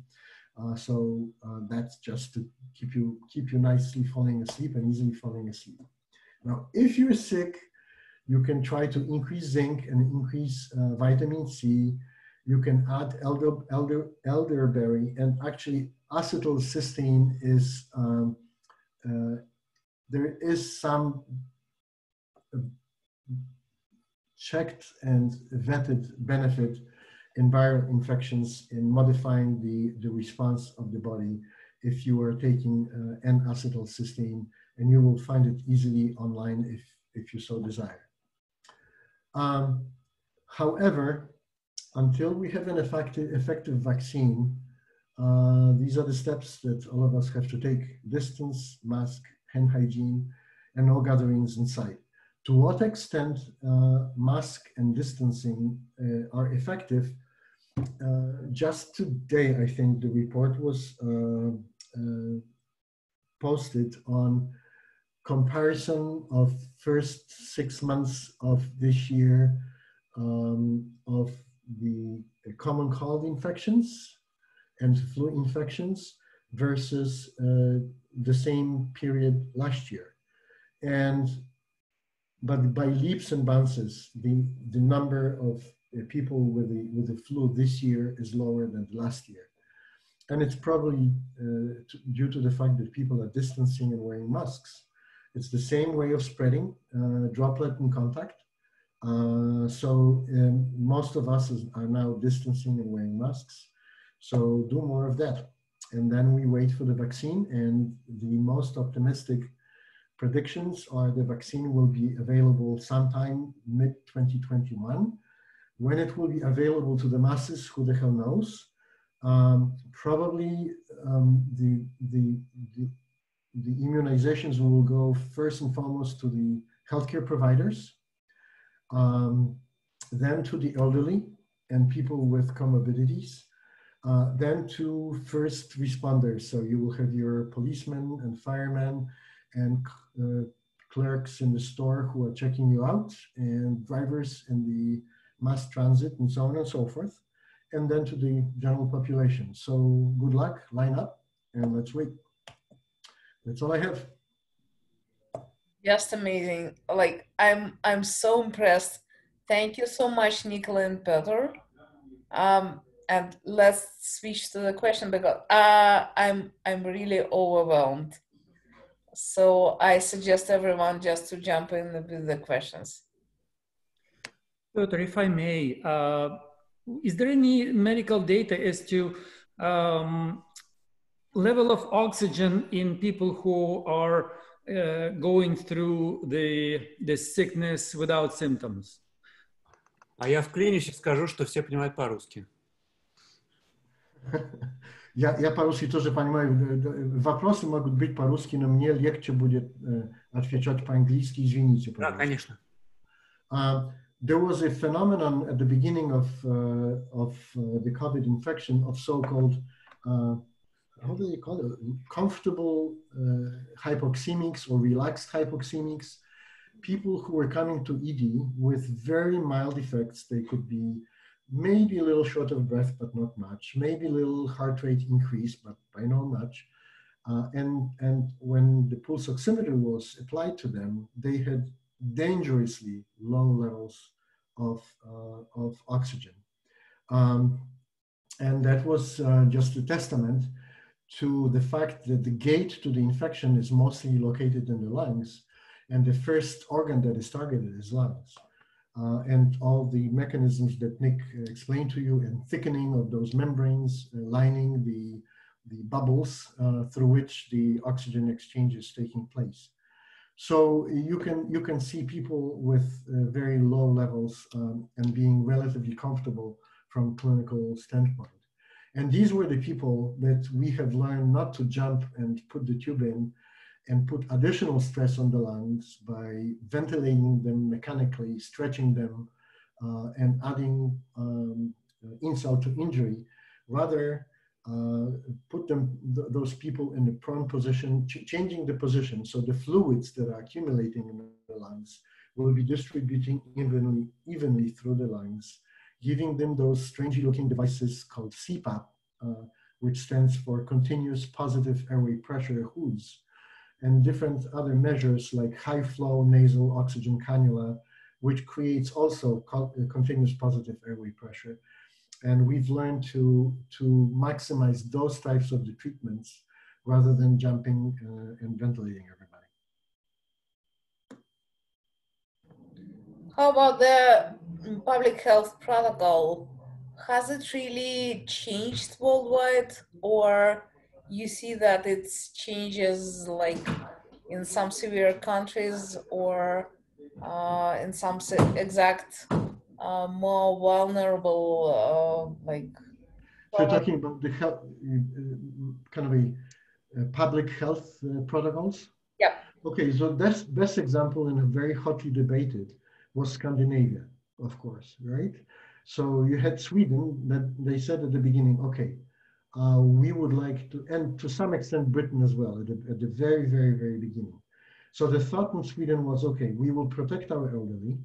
Uh, so uh, that's just to keep you keep you nicely falling asleep and easily falling asleep. Now, if you're sick, you can try to increase zinc and increase uh, vitamin C. You can add elder, elder, elderberry and actually acetylcysteine is, um, uh, there is some uh, checked and vetted benefit in viral infections in modifying the, the response of the body if you are taking uh, N-acetylcysteine and you will find it easily online if, if you so desire. Um, however, until we have an effective, effective vaccine, uh, these are the steps that all of us have to take. Distance, mask, hand hygiene, and no gatherings inside. To what extent uh, mask and distancing uh, are effective, uh, just today, I think the report was uh, uh, posted on comparison of first six months of this year um, of the common cold infections and flu infections versus uh, the same period last year. And but by leaps and bounces, the, the number of uh, people with the, with the flu this year is lower than last year. And it's probably uh, due to the fact that people are distancing and wearing masks. It's the same way of spreading, uh, droplet in contact. Uh, so um, most of us is, are now distancing and wearing masks. So do more of that. And then we wait for the vaccine and the most optimistic predictions are the vaccine will be available sometime mid 2021. When it will be available to the masses, who the hell knows? Um, probably um, the, the, the, the immunizations will go first and foremost to the healthcare providers, um, then to the elderly and people with comorbidities, uh, then to first responders. So you will have your policemen and firemen and uh, clerks in the store who are checking you out and drivers in the mass transit and so on and so forth. And then to the general population. So good luck, line up and let's wait. That's all I have. Just amazing. Like I'm I'm so impressed. Thank you so much, Nikolay and Peter. Um, and let's switch to the question because uh, I'm I'm really overwhelmed. So I suggest everyone just to jump in with the questions. Peter, if I may, uh, is there any medical data as to um, level of oxygen in people who are uh, going through the, the sickness without symptoms? А я вклинюсь и скажу, что все понимают по-русски. Я, я по-русски тоже понимаю. Вопросы могут быть по-русски, но мне легче будет uh, отвечать по-английски. Извините, пожалуйста. Да, конечно. Uh, there was a phenomenon at the beginning of, uh, of uh, the COVID infection of so-called, uh, how do they call it, comfortable uh, hypoxemics or relaxed hypoxemics. People who were coming to ED with very mild effects. They could be maybe a little short of breath, but not much. Maybe a little heart rate increase, but by no much. Uh, and, and when the pulse oximeter was applied to them, they had dangerously low levels of, uh, of oxygen. Um, and that was uh, just a testament to the fact that the gate to the infection is mostly located in the lungs, and the first organ that is targeted is lungs. Uh, and all the mechanisms that Nick explained to you and thickening of those membranes, uh, lining the, the bubbles uh, through which the oxygen exchange is taking place. So you can you can see people with uh, very low levels um, and being relatively comfortable from clinical standpoint. And these were the people that we have learned not to jump and put the tube in and put additional stress on the lungs by ventilating them mechanically, stretching them, uh, and adding um, insult to injury. Rather, uh, put them th those people in the prone position, ch changing the position so the fluids that are accumulating in the lungs will be distributing evenly, evenly through the lungs, giving them those strangely looking devices called CPAP, uh, which stands for continuous positive airway pressure hoods, and different other measures like high flow nasal oxygen cannula, which creates also co continuous positive airway pressure and we've learned to to maximize those types of the treatments rather than jumping uh, and ventilating everybody. How about the public health protocol? Has it really changed worldwide, or you see that it changes like in some severe countries or uh, in some exact uh, more vulnerable, uh, like. So you're talking about the health, uh, kind of a, a public health uh, protocols. Yeah. Okay, so that's best example and a very hotly debated was Scandinavia, of course, right? So you had Sweden that they said at the beginning, okay, uh, we would like to, and to some extent Britain as well, at the, at the very, very, very beginning. So the thought in Sweden was, okay, we will protect our elderly,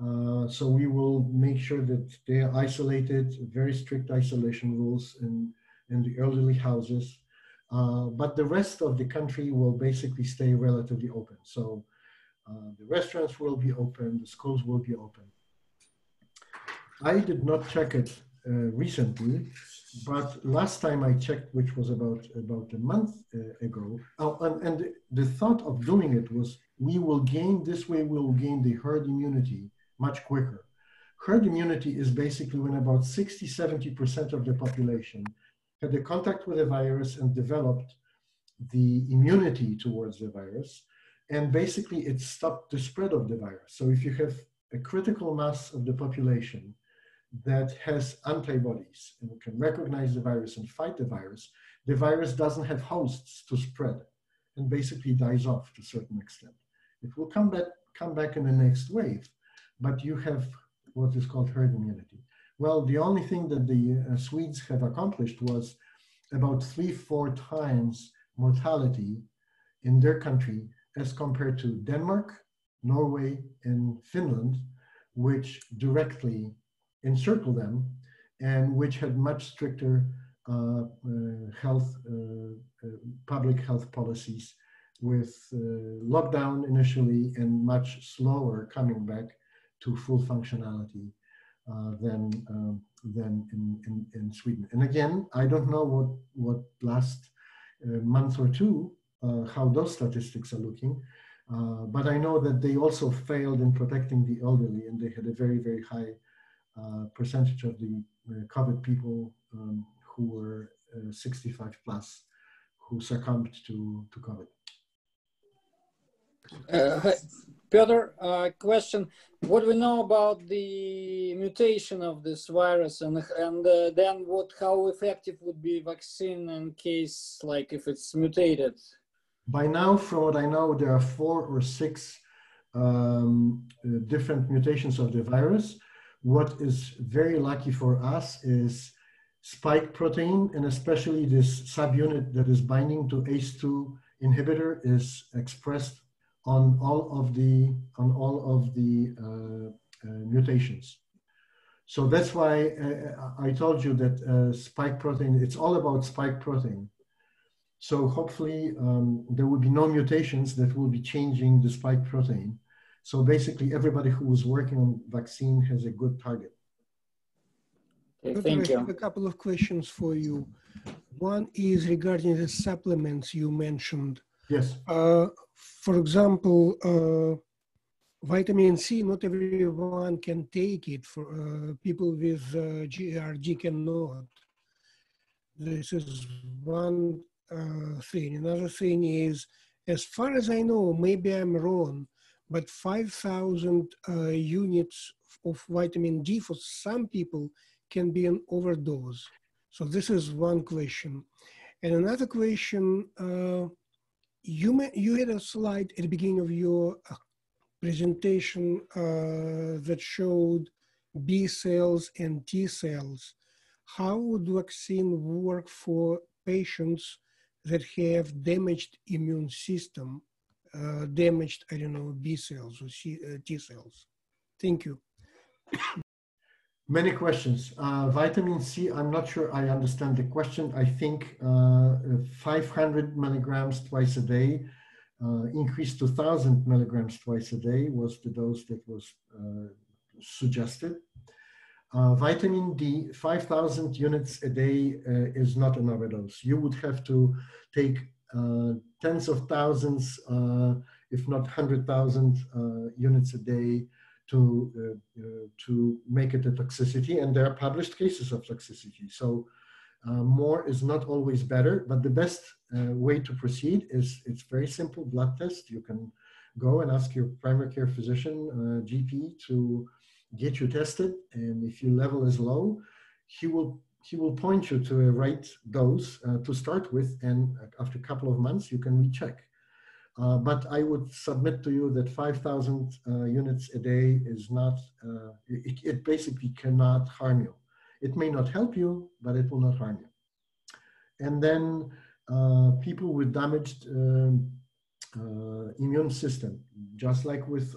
uh, so we will make sure that they are isolated, very strict isolation rules in, in the elderly houses. Uh, but the rest of the country will basically stay relatively open. So uh, the restaurants will be open, the schools will be open. I did not check it uh, recently, but last time I checked, which was about, about a month uh, ago, oh, and, and the thought of doing it was we will gain, this way we will gain the herd immunity much quicker. Herd immunity is basically when about 60, 70% of the population had a contact with the virus and developed the immunity towards the virus. And basically it stopped the spread of the virus. So if you have a critical mass of the population that has antibodies and can recognize the virus and fight the virus, the virus doesn't have hosts to spread and basically dies off to a certain extent. It will come back, come back in the next wave, but you have what is called herd immunity. Well, the only thing that the uh, Swedes have accomplished was about three, four times mortality in their country as compared to Denmark, Norway, and Finland, which directly encircle them and which had much stricter uh, uh, health, uh, uh public health policies with lockdown initially and much slower coming back to full functionality than, um, than in, in, in, Sweden. And again, I don't know what, what last month or two, how those statistics are looking, uh, but I know that they also failed in protecting the elderly and they had a very, very high percentage of the uh, COVID people um, who were uh, 65 plus who succumbed to, to COVID. Uh, Peter, uh, question: What do we know about the mutation of this virus, and and uh, then what? How effective would be vaccine in case, like, if it's mutated? By now, from what I know, there are four or six um, uh, different mutations of the virus. What is very lucky for us is spike protein, and especially this subunit that is binding to ACE2 inhibitor is expressed on all of the on all of the uh, uh, mutations. So that's why uh, I told you that uh, spike protein. It's all about spike protein. So hopefully um, there will be no mutations that will be changing the spike protein. So basically everybody who is working on vaccine has a good target. Okay, thank you. I have a couple of questions for you. One is regarding the supplements you mentioned. Yes. Uh, for example, uh, vitamin C, not everyone can take it. For uh, people with uh, GERD cannot. This is one uh, thing. Another thing is, as far as I know, maybe I'm wrong, but 5,000 uh, units of vitamin D for some people can be an overdose. So this is one question. And another question, uh, you, may, you had a slide at the beginning of your uh, presentation uh, that showed B cells and T cells. How would vaccine work for patients that have damaged immune system, uh, damaged, I don't know, B cells or C, uh, T cells? Thank you. Many questions. Uh, vitamin C, I'm not sure I understand the question. I think uh, 500 milligrams twice a day, uh, increased to 1,000 milligrams twice a day was the dose that was uh, suggested. Uh, vitamin D, 5,000 units a day uh, is not an overdose. You would have to take uh, tens of thousands, uh, if not 100,000 uh, units a day to, uh, to make it a toxicity. And there are published cases of toxicity. So more is not always better, but the best way to proceed is it's very simple blood test. You can go and ask your primary care physician, GP, to get you tested, and if your level is low, he will he will point you to a right dose uh, to start with, and after a couple of months, you can recheck. Uh, but I would submit to you that 5,000 uh, units a day is not, uh, it, it, basically cannot harm you. It may not help you, but it will not harm you. And then uh, people with damaged um, uh, immune system, just like with,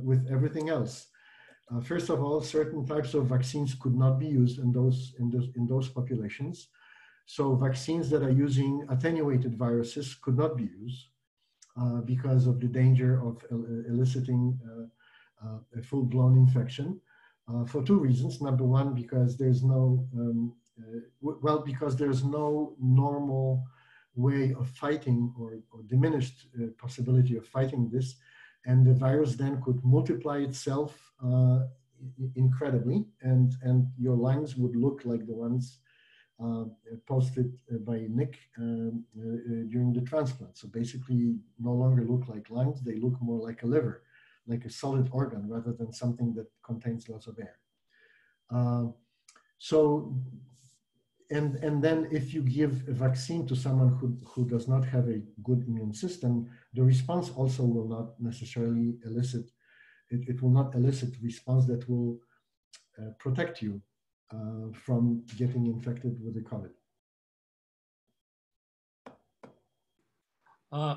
with everything else, uh, first of all, certain types of vaccines could not be used in those, in those, in those populations. So vaccines that are using attenuated viruses could not be used uh, because of the danger of el eliciting uh, uh a full-blown infection uh, for two reasons. Number one, because there's no, um, uh, well, because there's no normal way of fighting or, or diminished possibility of fighting this and the virus then could multiply itself uh, incredibly, and, and your lungs would look like the ones uh, posted by Nick um, uh, uh, during the transplant. So basically, no longer look like lungs, they look more like a liver, like a solid organ rather than something that contains lots of air. Uh, so, and, and then if you give a vaccine to someone who, who does not have a good immune system, the response also will not necessarily elicit, it, it will not elicit response that will uh, protect you uh, from getting infected with the COVID. Uh,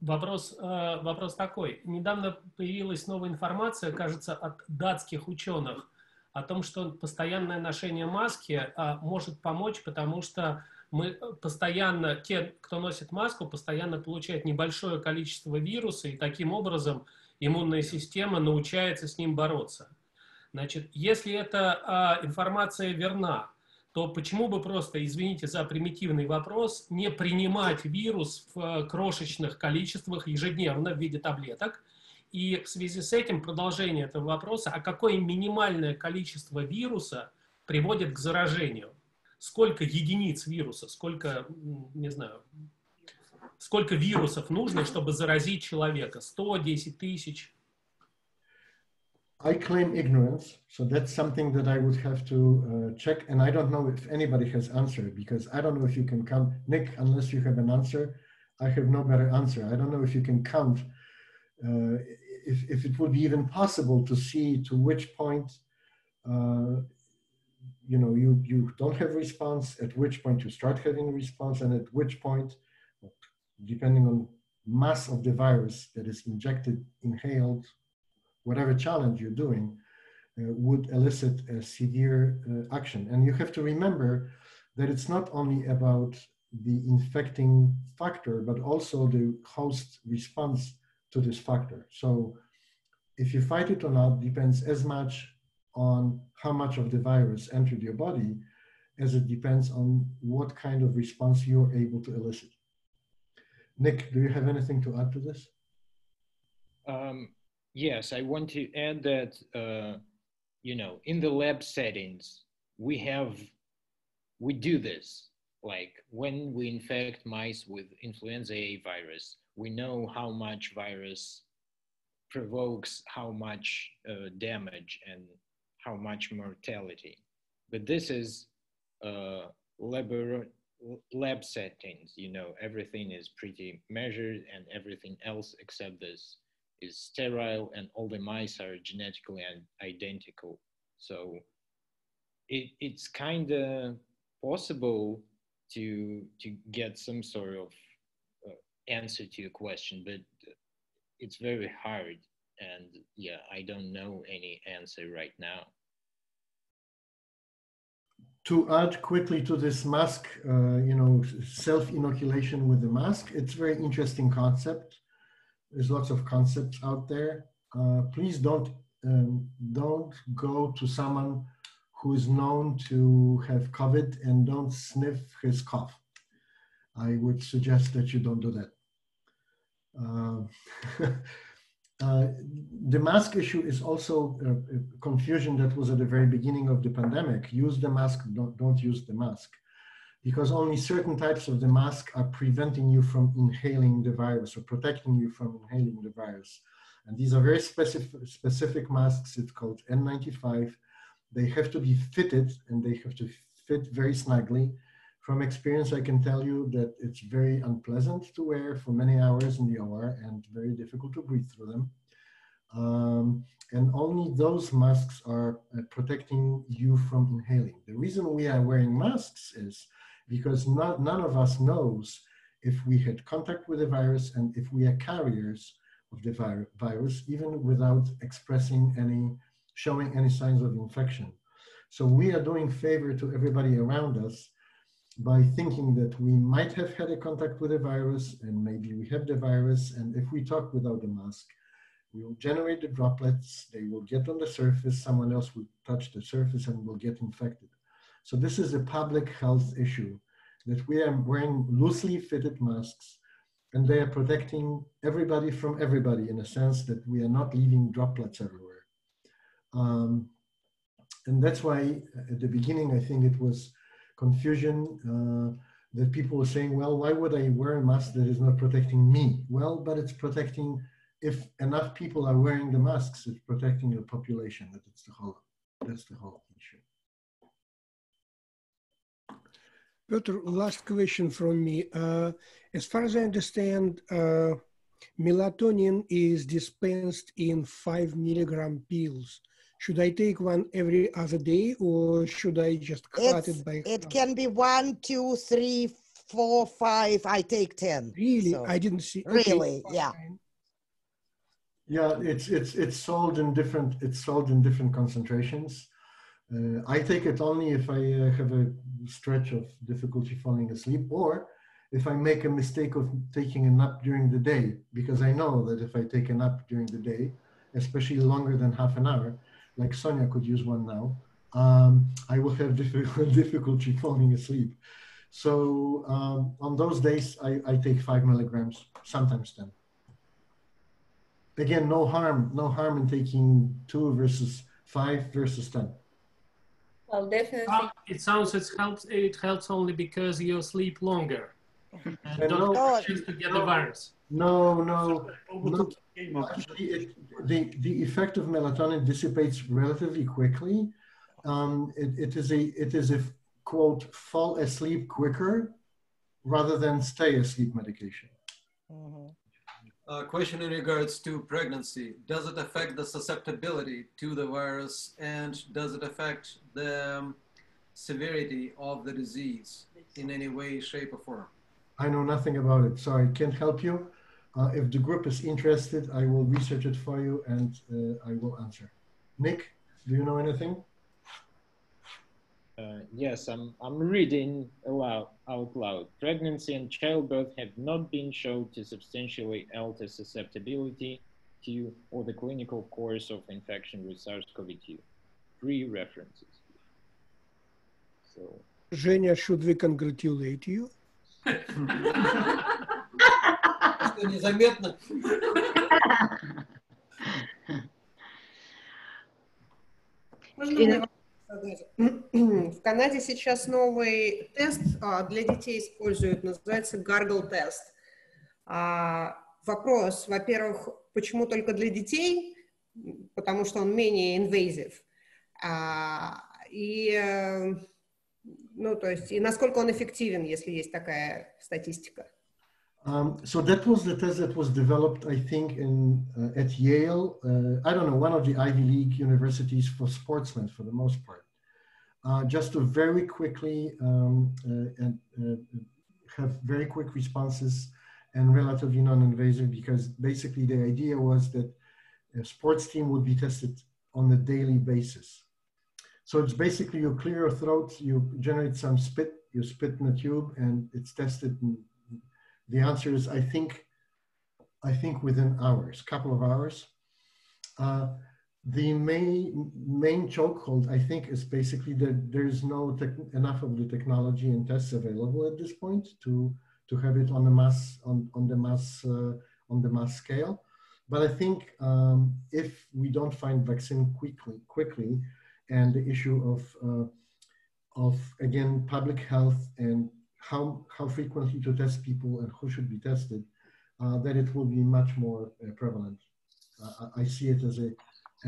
Вопрос, вопрос такой. Недавно появилась новая информация, кажется, от датских ученых о том, что постоянное ношение маски может помочь, потому что мы постоянно, те, кто носит маску, постоянно получают небольшое количество вируса, и таким образом иммунная система научается с ним бороться. Значит, если эта информация верна, то почему бы просто, извините за примитивный вопрос, не принимать вирус в э, крошечных количествах ежедневно в виде таблеток? И в связи с этим продолжение этого вопроса, а какое минимальное количество вируса приводит к заражению? Сколько единиц вируса, сколько, не знаю, сколько вирусов нужно, чтобы заразить человека? 100, 10 тысяч? I claim ignorance, so that's something that I would have to uh, check, and I don't know if anybody has answered because I don't know if you can count. Nick, unless you have an answer, I have no better answer. I don't know if you can count, uh, if, if it would be even possible to see to which point, uh, you know, you, you don't have response, at which point you start having response, and at which point, depending on mass of the virus that is injected, inhaled, whatever challenge you're doing uh, would elicit a severe uh, action. And you have to remember that it's not only about the infecting factor, but also the host response to this factor. So if you fight it or not depends as much on how much of the virus entered your body as it depends on what kind of response you're able to elicit. Nick, do you have anything to add to this? Um, Yes, I want to add that, uh, you know, in the lab settings, we have, we do this. Like when we infect mice with influenza A virus, we know how much virus provokes how much uh, damage and how much mortality. But this is uh, lab, lab settings, you know, everything is pretty measured and everything else except this is sterile and all the mice are genetically identical. So it, it's kind of possible to, to get some sort of uh, answer to your question, but it's very hard. And yeah, I don't know any answer right now. To add quickly to this mask, uh, you know, self-inoculation with the mask, it's a very interesting concept. There's lots of concepts out there. Uh, please don't um, don't go to someone who is known to have COVID and don't sniff his cough. I would suggest that you don't do that. Uh, (laughs) uh, the mask issue is also a, confusion that was at the very beginning of the pandemic. Use the mask, don't, don't use the mask because only certain types of the mask are preventing you from inhaling the virus or protecting you from inhaling the virus. And these are very specific, specific masks. It's called N95. They have to be fitted and they have to fit very snugly. From experience, I can tell you that it's very unpleasant to wear for many hours in the OR and very difficult to breathe through them. Um, and only those masks are uh, protecting you from inhaling. The reason we are wearing masks is because not, none of us knows if we had contact with the virus and if we are carriers of the vir virus, even without expressing any, showing any signs of infection. So we are doing favor to everybody around us by thinking that we might have had a contact with the virus and maybe we have the virus. And if we talk without the mask, we will generate the droplets, they will get on the surface, someone else will touch the surface and will get infected. So this is a public health issue that we are wearing loosely fitted masks and they are protecting everybody from everybody in a sense that we are not leaving droplets everywhere. Um, and that's why at the beginning, I think it was confusion uh, that people were saying, well, why would I wear a mask that is not protecting me? Well, but it's protecting, if enough people are wearing the masks, it's protecting the population. That's the whole, that's the whole issue. Peter, last question from me. Uh, as far as I understand, uh, melatonin is dispensed in five milligram pills. Should I take one every other day or should I just cut It's, it by it half? can be one, two, three, four, five. I take 10. Really? So, I didn't see. okay, really, yeah. fine. Yeah, it's it's it's sold in different it's sold in different concentrations. Uh, I take it only if I uh, have a stretch of difficulty falling asleep, or if I make a mistake of taking a nap during the day, because I know that if I take a nap during the day, especially longer than half an hour, like Sonia could use one now, um, I will have (laughs) difficult, difficulty falling asleep. So um, on those days, I, I take five milligrams, sometimes 10 again, no harm, no harm in taking two versus five versus 10. Well, definitely. Ah, It sounds it helps. It helps only because you sleep longer and And don't no- have to get the virus. No, no, no. Actually, it, the, the effect of melatonin dissipates relatively quickly. Um, it, it is a, it is a quote, fall asleep quicker rather than stay asleep medication. Mhm. Uh, question in regards to pregnancy. Does it affect the susceptibility to the virus and does it affect the um, severity of the disease in any way, shape, or form? I know nothing about it, so I can't help you. Uh, if the group is interested, I will research it for you and uh, I will answer. Nick, do you know anything? Uh, yes, I'm, I'm reading aloud, out loud. Pregnancy and childbirth have not been shown to substantially alter susceptibility to or the clinical course of infection with SARS-CoV-2. Three references. So, Zhenya, should we congratulate you? Что незаметно? В Канаде сейчас новый тест а, для детей используют, называется Gargle тест. А, Вопрос, во-первых, почему только для детей? Потому что он менее invasive. А, И, э, ну, то есть, и насколько он эффективен, если есть такая статистика? Um, so that was the test that was developed, I think, in uh, at Yale. Uh, I don't know, one of the Ivy League universities for sportsmen, for the most part, uh, just to very quickly um, uh, and uh, have very quick responses and relatively non-invasive. Because basically, the idea was that a sports team would be tested on a daily basis. So it's basically you clear your throat, you generate some spit, you spit in a tube, and it's tested. In, the answer is, I think, I think within hours, couple of hours. Uh, the main main chokehold, I think, is basically that there is no enough of the technology and tests available at this point to to have it on the mass on on the mass uh, on the mass scale. But I think um, if we don't find vaccine quickly quickly, and the issue of uh, of again public health and how how frequently to test people and who should be tested, uh, then it will be much more uh, prevalent. I see it as a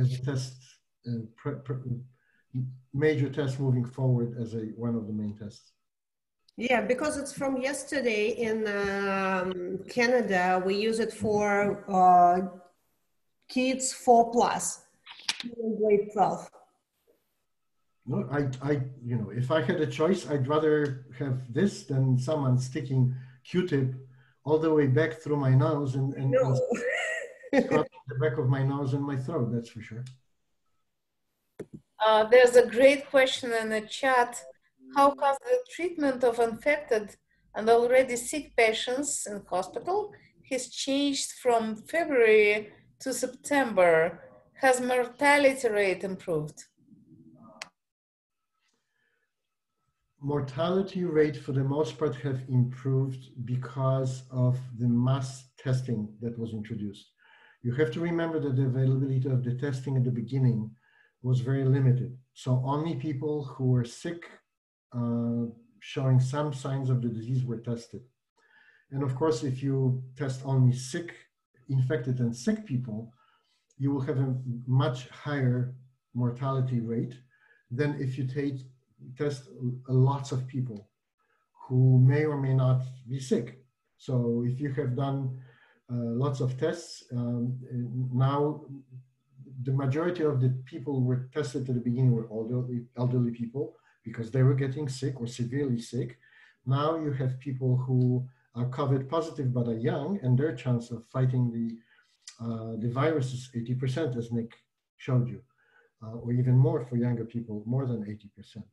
as a test, major test moving forward as a one of the main tests. Yeah, because it's from yesterday in um, Canada. We use it for uh, kids four plus, grade 12. No, I, I, you know, if I had a choice, I'd rather have this than someone sticking Q-tip all the way back through my nose and, and, No. the back of my nose and my throat. That's for sure. Uh, there's a great question in the chat. How has the treatment of infected and already sick patients in hospital has changed from February to September? Has mortality rate improved? Mortality rate for the most part have improved because of the mass testing that was introduced. You have to remember that the availability of the testing at the beginning was very limited. So only people who were sick, uh, showing some signs of the disease were tested. And of course, if you test only sick, infected and sick people, you will have a much higher mortality rate than if you take test lots of people who may or may not be sick. So if you have done uh, lots of tests, um, now the majority of the people were tested at the beginning were elderly, elderly people because they were getting sick or severely sick. Now you have people who are COVID positive but are young, and their chance of fighting the uh, the virus is 80%, as Nick showed you, uh, or even more for younger people, more than 80%.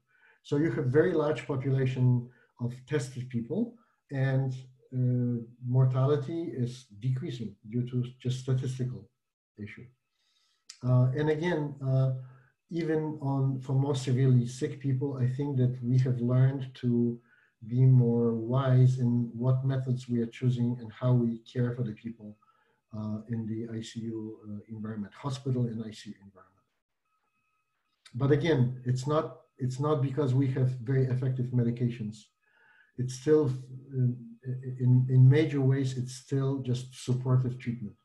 So you have very large population of tested people, and uh, mortality is decreasing due to just statistical issue. Uh, and again, uh, even on for more severely sick people, I think that we have learned to be more wise in what methods we are choosing and how we care for the people uh, in the ICU uh, environment, hospital and ICU environment. But again, it's not it's not because we have very effective medications. It's still uh, in in major ways it's still just supportive treatment.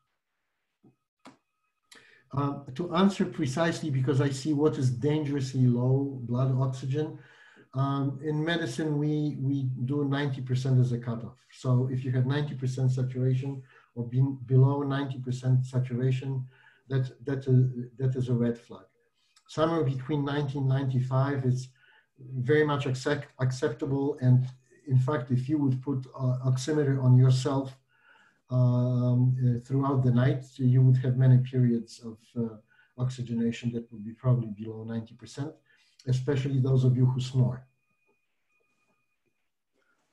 Uh, to answer precisely, because I see what is dangerously low blood oxygen, um, in medicine, we, we do 90% as a cutoff. So if you have 90% saturation or below 90% saturation, that, that, is, that is a red flag. Somewhere between 1995 is very much accept, acceptable. And in fact, if you would put uh, oximeter on yourself um, uh, throughout the night, you would have many periods of uh, oxygenation that would be probably below 90%, especially those of you who snore.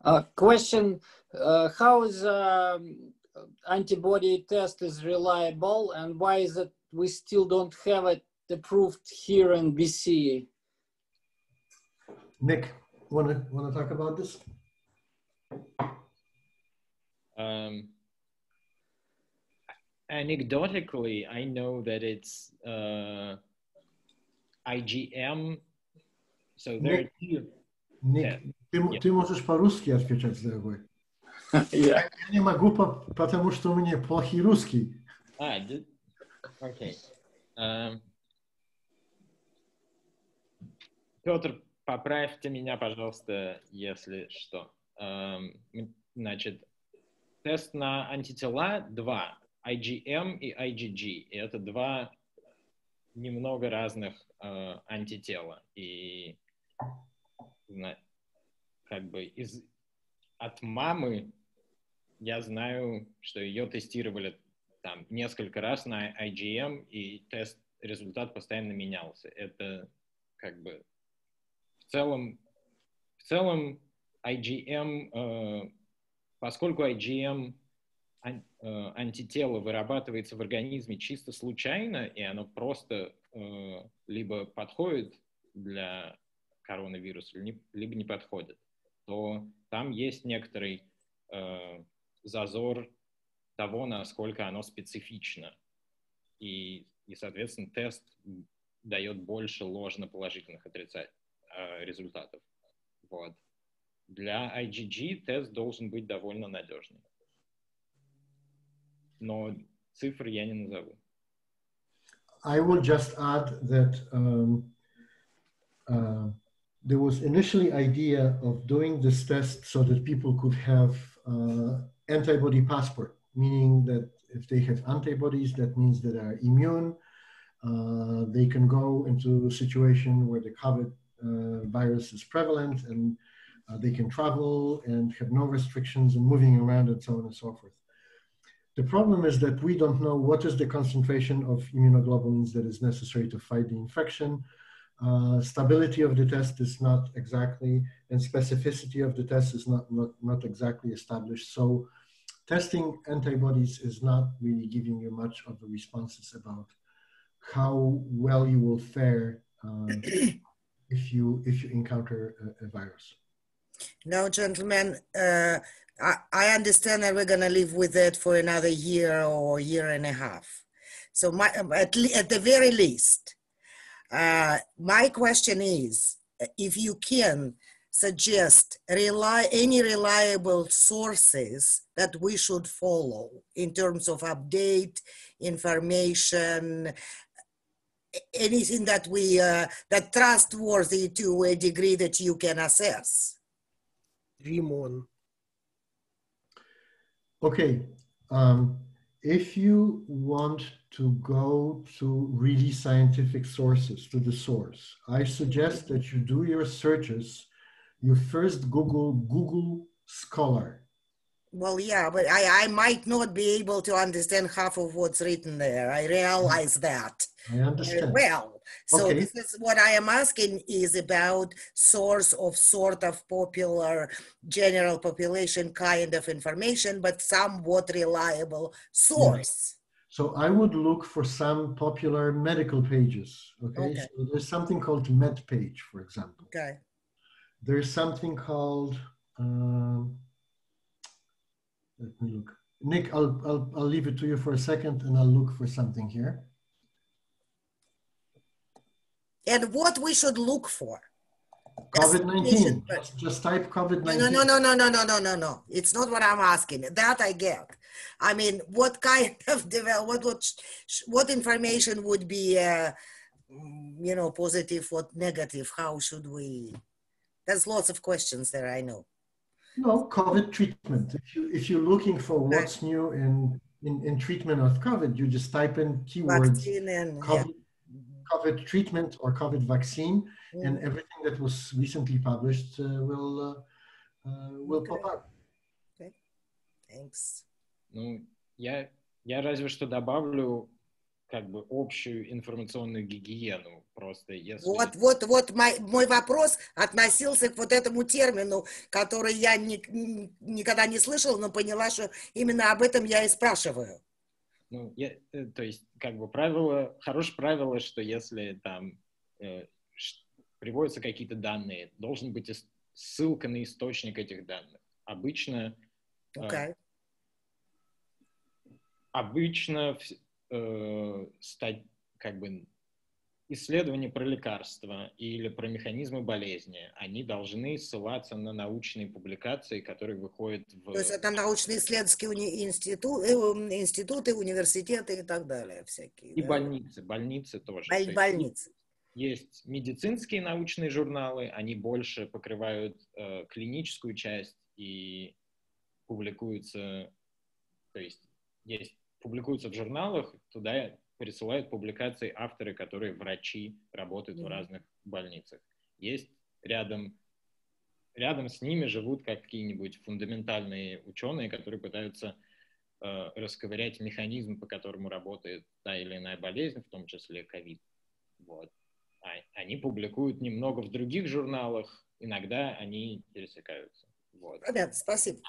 Uh, question, uh, how is um, antibody test is reliable and why is it we still don't have it approved here in BC? Nick, want to want to talk about this? Um, anecdotally, I know that it's uh, IgM. So there Nick, Nick ты, yeah. ты можешь по-русски отвечать, дорогой. yeah. Я не могу, потому что у меня плохой русский. А, окей. Um, Петр, поправьте меня, пожалуйста, если что. Um, значит, тест на антитела два. IgM и IgG. И это два немного разных э, антитела. И как бы из, от мамы я знаю, что ее тестировали там несколько раз на IgM, и тест, результат постоянно менялся. Это как бы в целом, в целом IgM, э, поскольку IgM Э, антитело вырабатывается в организме чисто случайно, и оно просто э, либо подходит для коронавируса, либо не подходит, то там есть некоторый зазор того, насколько оно специфично. И, и соответственно, тест дает больше ложно-положительных отрицать, результатов. Вот. Для IgG тест должен быть довольно надежный но цифры я не назову. I will just add that um, uh, there was initially idea of doing this test so that people could have uh, antibody passport, meaning that if they have antibodies, that means that are immune. Uh, they can go into a situation where the COVID uh, virus is prevalent and uh, they can travel and have no restrictions and moving around and so on and so forth. The problem is that we don't know what is the concentration of immunoglobulins that is necessary to fight the infection. Uh, stability of the test is not exactly, and specificity of the test is not, not, not exactly established. So testing antibodies is not really giving you much of the responses about how well you will fare uh, (clears throat) if you if you encounter a, a virus. No, gentlemen, uh, I, I understand that we're going to live with it for another year or year and a half. So my, at, le- at the very least, uh, my question is, if you can suggest rely, any reliable sources that we should follow in terms of update information, anything that we uh, that trustworthy to a degree that you can assess. dream on. Okay. Um, if you want to go to really scientific sources, to the source, I suggest that you do your searches. You first Google Google Scholar. Well, yeah, but I, I might not be able to understand half of what's written there. I realize that. I understand. Well, so Okay. this is what I am asking is about source of sort of popular general population kind of information, but somewhat reliable source. So I would look for some popular medical pages. Okay. Okay. So there's something called MedPage, for example. Okay. There's something called. Um, let me look. Nick, I'll, I'll I'll leave it to you for a second, and I'll look for something here. And what we should look for. COVID nineteen. Just, just type COVID-19. no, no, no, no, no, no, no, no. No. It's not what I'm asking. That I get. I mean, what kind (laughs) of develop, what, what, what information would be, uh, you know, positive, what negative? How should we? There's lots of questions there, I know. No, COVID treatment. If you if you're looking for what's new in, in in treatment of COVID, you just type in keywords Vaccine and, yeah. COVID, treatment or COVID vaccine, and Mhm. everything that was recently published uh, will uh, uh, will pop up. Thanks. Ну, я, я разве что добавлю как бы общую информационную гигиену. Просто если... Вот, вот, вот мой, мой вопрос относился к вот этому термину, который я ни- н- никогда не слышала, но поняла, что именно об этом я и спрашиваю. Ну, я, э, то есть, как бы правило, хорошее правило, что если там э, приводятся какие-то данные, должен быть ссылка на источник этих данных. Обычно, э, Окей. обычно э, стать, как бы исследования про лекарства или про механизмы болезни, они должны ссылаться на научные публикации, которые выходят в... То есть это научно-исследовательские уни- институ- э, институты, университеты и так далее всякие. И да? больницы, больницы тоже. Боль- То больницы. Есть медицинские научные журналы, они больше покрывают э, клиническую часть и публикуются, то есть есть публикуются в журналах, туда присылают публикации авторы, которые врачи, работают в Мгм. разных больницах. Есть рядом, рядом с ними живут какие-нибудь фундаментальные ученые, которые пытаются э, расковырять механизм, по которому работает та или иная болезнь, в том числе ковид. Вот. А- Они публикуют немного в других журналах, иногда они пересекаются. Вот. Понятно, спасибо.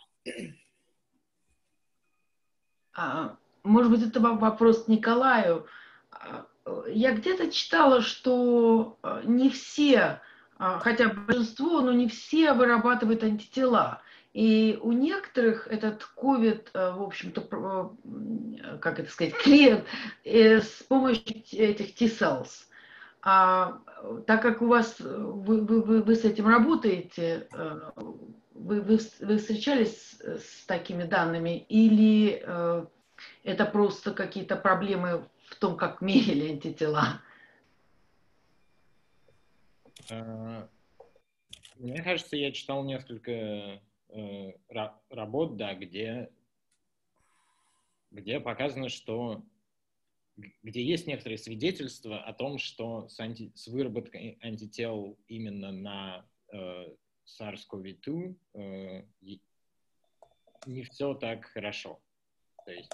А, Может быть, это во- вопрос Николаю. А, Я где-то читала, что а, не все, а, хотя большинство, но не все вырабатывают антитела. И у некоторых этот COVID, в общем-то, как это сказать, клеят э, с помощью этих T-cells. А так как у вас, вы, вы, вы, с этим работаете, вы, вы, вы встречались с, с такими данными или это просто какие-то проблемы в том, как мерили антитела? Э, Мне кажется, я читал несколько э, ра- работ, да, где, где показано, что где есть некоторые свидетельства о том, что с, анти- с выработкой антител именно на э, SARS-CoV-2 э, не все так хорошо. То есть,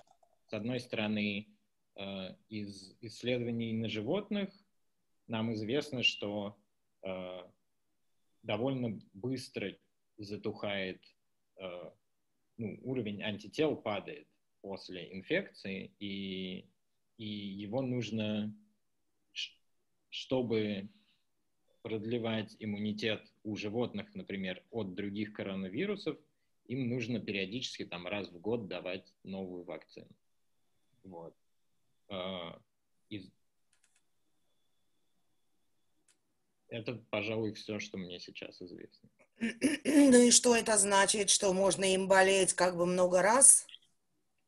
с одной стороны, э, из исследований на животных нам известно, что э, довольно быстро затухает, э, ну, уровень антител падает после инфекции, и, и его нужно, чтобы продлевать иммунитет у животных, например, от других коронавирусов, им нужно периодически там раз в год давать новую вакцину. Вот. Э, из- Это, пожалуй, все, что мне сейчас известно. Ну и что это значит, что можно им болеть как бы много раз?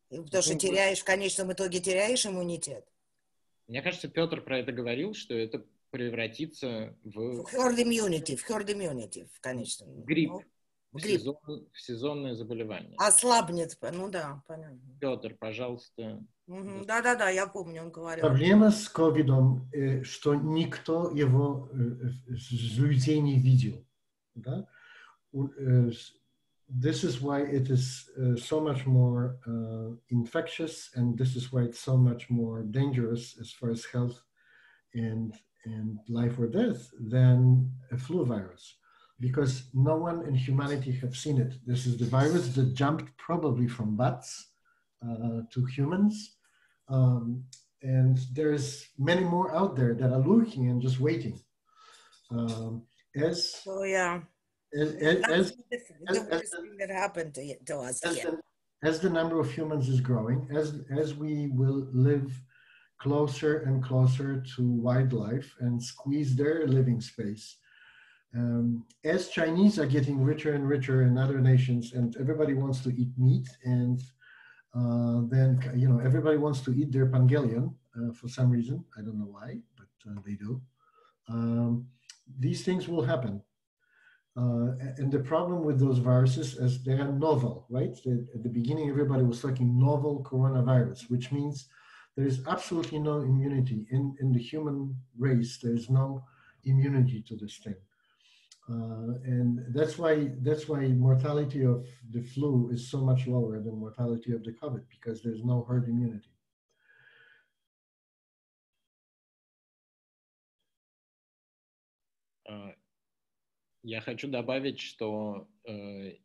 Потому что Ну, теряешь, в конечном итоге теряешь иммунитет. Мне кажется, Петр про это говорил, что это превратится в Herd immunity, в herd immunity в конечном. грипп. Ну, В грипп. сезон, в сезонное заболевание. Ослабнет, ну да, понятно. Петр, пожалуйста. Мгм. Да-да-да, я помню, он говорил. Проблема с ковидом, э, что никто его э, с людей не видел. Да? У- э, с- This is why it is uh, so much more uh, infectious, and this is why it's so much more dangerous as far as health and and life or death than a flu virus, because no one in humanity have seen it. This is the virus that jumped probably from bats uh, to humans, um, and there's many more out there that are looking and just waiting. Um, as So yeah, as, as, that's as as- the worst thing that happened to, to us the, as the number of humans is growing, as as we will live closer and closer to wildlife and squeeze their living space, um, as Chinese are getting richer and richer in other nations, and everybody wants to eat meat, and uh, then you know everybody wants to eat their pangolin uh, for some reason. I don't know why, but uh, they do. Um, these things will happen. Uh, and the problem with those viruses is they are novel, right? At the beginning, everybody was talking novel coronavirus, which means there is absolutely no immunity in, in the human race. There is no immunity to this thing, uh, and that's why that's why mortality of the flu is so much lower than mortality of the COVID because there's no herd immunity. Э, Я хочу добавить, что э,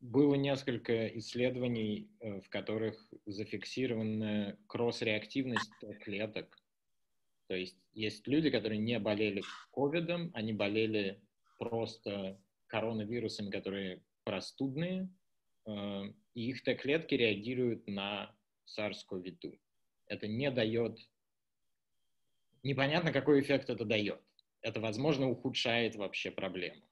было несколько исследований, э, в которых зафиксирована кросс-реактивность клеток. То есть есть люди, которые не болели ковидом, они болели просто коронавирусами, которые простудные, э, и их Т-клетки реагируют на SARS-CoV-2. Это не дает... Непонятно, какой эффект это дает. Это, возможно, ухудшает вообще проблему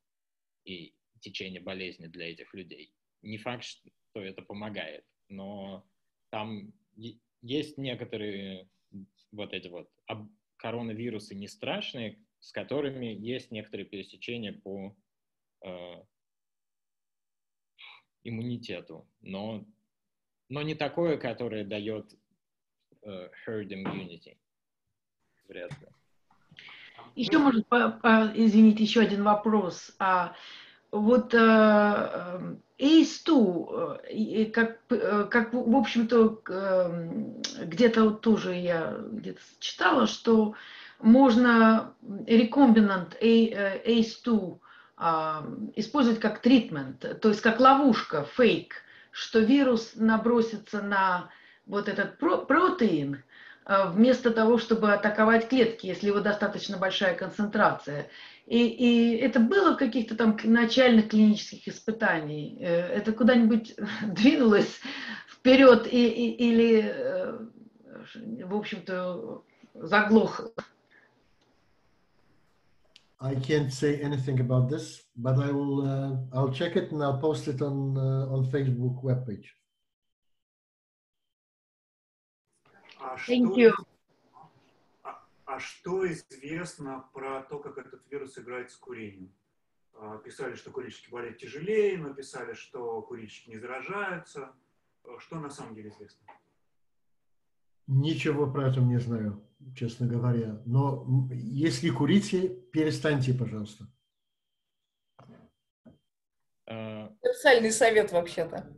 и течение болезни для этих людей. Не факт, что это помогает, но там есть некоторые вот эти вот коронавирусы не страшные, с которыми есть некоторые пересечения по э, иммунитету, но, но не такое, которое дает э, herd immunity. Вряд ли. Еще, может, по- извините, еще один вопрос. А вот э, э, ACE2, э, как, э, как в общем-то, эм, где-то вот тоже я где-то читала, что можно рекомбинант A- э, ACE2 а, использовать как тритмент, то есть как ловушка, фейк, что вирус набросится на вот этот про- протеин, вместо того, чтобы атаковать клетки, если его достаточно большая концентрация. И, и это было в каких-то там начальных клинических испытаний? Э, Это куда-нибудь (laughs) двинулось вперед и, и- или, э, в общем-то, заглохло? I can't say anything about this, but I will. Uh, I'll check it and I'll post it on uh, on Facebook webpage. А Thank you. А, что известно про то, как этот вирус играет с курением? А, Писали, что курильщики болеют тяжелее, но писали, что курильщики не заражаются. А Что на самом деле известно? Ничего про это не знаю, честно говоря. Но если курите, перестаньте, пожалуйста. Универсальный совет вообще-то.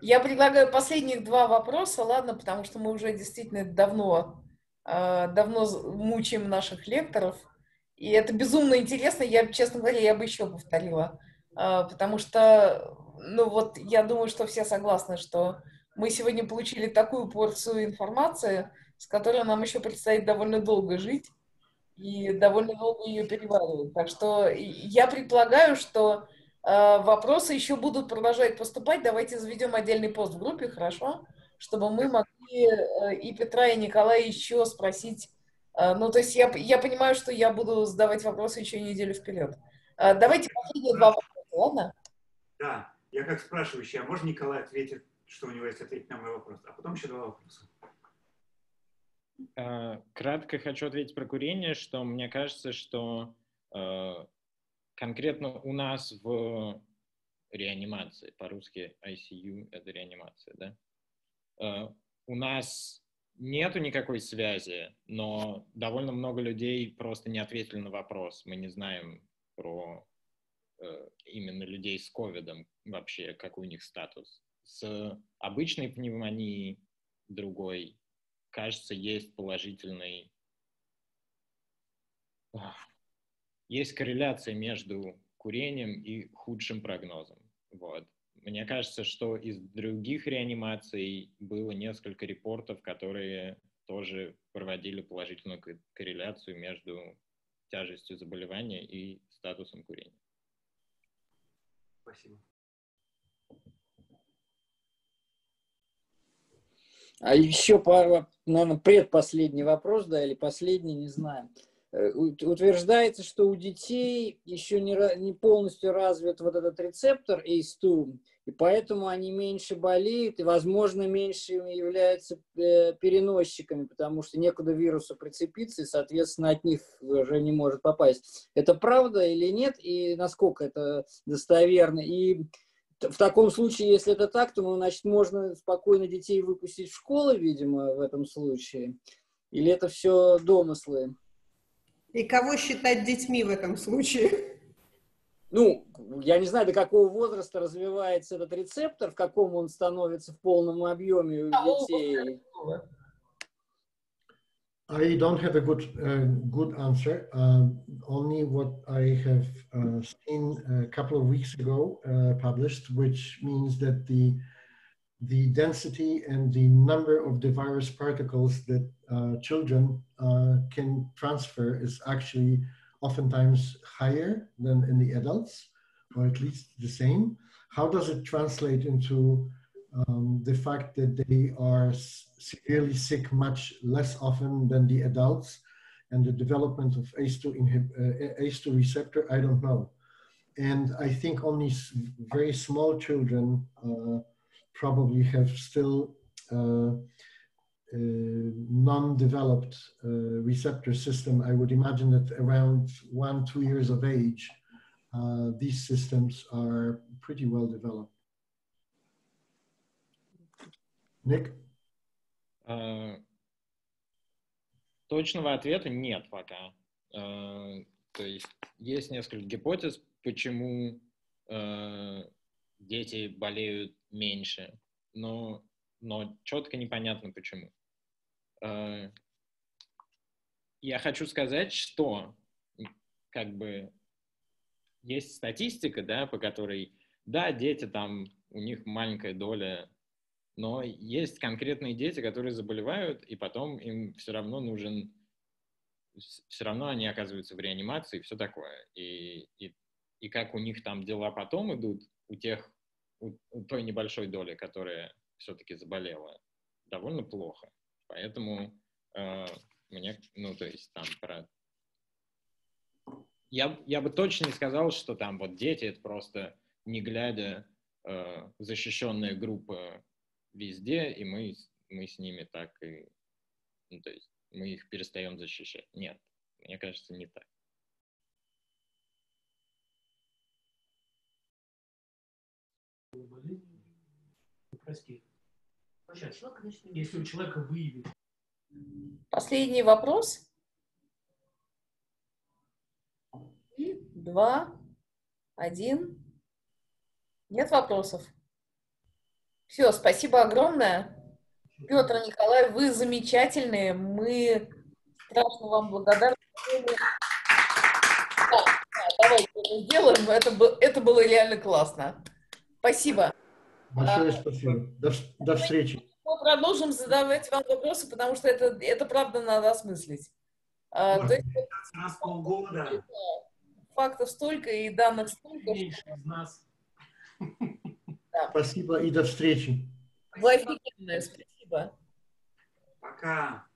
Я предлагаю последних два вопроса, ладно, потому что мы уже действительно давно, давно з- мучаем наших лекторов. И это безумно интересно. Я, честно говоря, я бы еще повторила. Э, Потому что, ну вот, я думаю, что все согласны, что мы сегодня получили такую порцию информации, с которой нам еще предстоит довольно долго жить и довольно долго ее переваривать. Так что я предполагаю, что э, вопросы еще будут продолжать поступать. Давайте заведем отдельный пост в группе, хорошо? Чтобы мы могли э, и Петра, и Николая еще спросить. Э, ну, то есть я, я понимаю, что я буду задавать вопросы еще неделю вперед. Э, давайте последние два вопроса, ладно? Да, я как спрашивающий, а можно Николай ответит, что у него есть ответить на мой вопрос? А потом еще два вопроса. Кратко хочу ответить про курение, что мне кажется, что конкретно у нас в реанимации, по-русски ICU это реанимация, да? Э, у нас нету никакой связи, но довольно много людей просто не ответили на вопрос. Мы не знаем про э, именно людей с ковидом вообще, какой у них статус. С обычной пневмонией другой, кажется, есть положительный... Есть корреляция между курением и худшим прогнозом. Вот. Мне кажется, что из других реанимаций было несколько репортов, которые тоже проводили положительную корреляцию между тяжестью заболевания и статусом курения. Спасибо. А еще, наверное, предпоследний вопрос, да, или последний, не знаю. Э, утверждается, что у детей еще не, не полностью развит вот этот рецептор ACE2, и поэтому они меньше болеют и, возможно, меньше являются э, переносчиками, потому что некуда вирусу прицепиться, и, соответственно, от них уже не может попасть. Это правда или нет, и насколько это достоверно? И в таком случае, если это так, то, ну, значит, можно спокойно детей выпустить в школы, видимо, в этом случае. Или это все домыслы? И кого считать детьми в этом случае? Ну, я не знаю, до какого возраста развивается этот рецептор, в каком он становится в полном объеме у детей. I don't have a good uh, good answer. Uh, only what I have uh, seen a couple of weeks ago uh, published, which means that the the density and the number of the virus particles that uh, children uh, can transfer is actually oftentimes higher than in the adults, or at least the same. How does it translate into um, the fact that they are severely sick much less often than the adults and the development of ACE2, uh, ACE2 receptor? I don't know. And I think only very small children uh, probably have still uh, uh, non-developed uh, receptor system. I would imagine that around one, two years of age, these systems are pretty well developed. Nick? Точного ответа нет пока. То есть есть несколько гипотез, почему дети болеют меньше, но, но четко непонятно почему. Э, я хочу сказать, что как бы есть статистика, да, по которой, да, дети там, у них маленькая доля, но есть конкретные дети, которые заболевают, и потом им все равно нужен, все равно они оказываются в реанимации и все такое. И, и, и как у них там дела потом идут, у тех у, той небольшой доли, которая все-таки заболела, довольно плохо. Поэтому э, мне, ну, то есть там про... Я, я бы точно не сказал, что там вот дети, это просто не глядя э, защищенная группа везде, и мы, мы с ними так и... Ну, то есть мы их перестаем защищать. Нет, мне кажется, не так. Болезнью, прости. Если у человека выявили. Последний вопрос. И два, один. Нет вопросов? Все, спасибо огромное. Петр Николаев, вы замечательные. Мы страшно вам благодарны. Да, да, давайте это сделаем. Это, это было реально классно. Спасибо. Большое спасибо. До, до встречи. Мы продолжим задавать вам вопросы, потому что это, это правда надо осмыслить. А, то есть, раз в полгода. Фактов столько и данных столько. Меньше из нас. Да. Спасибо и до встречи. Офигенные, спасибо. Пока.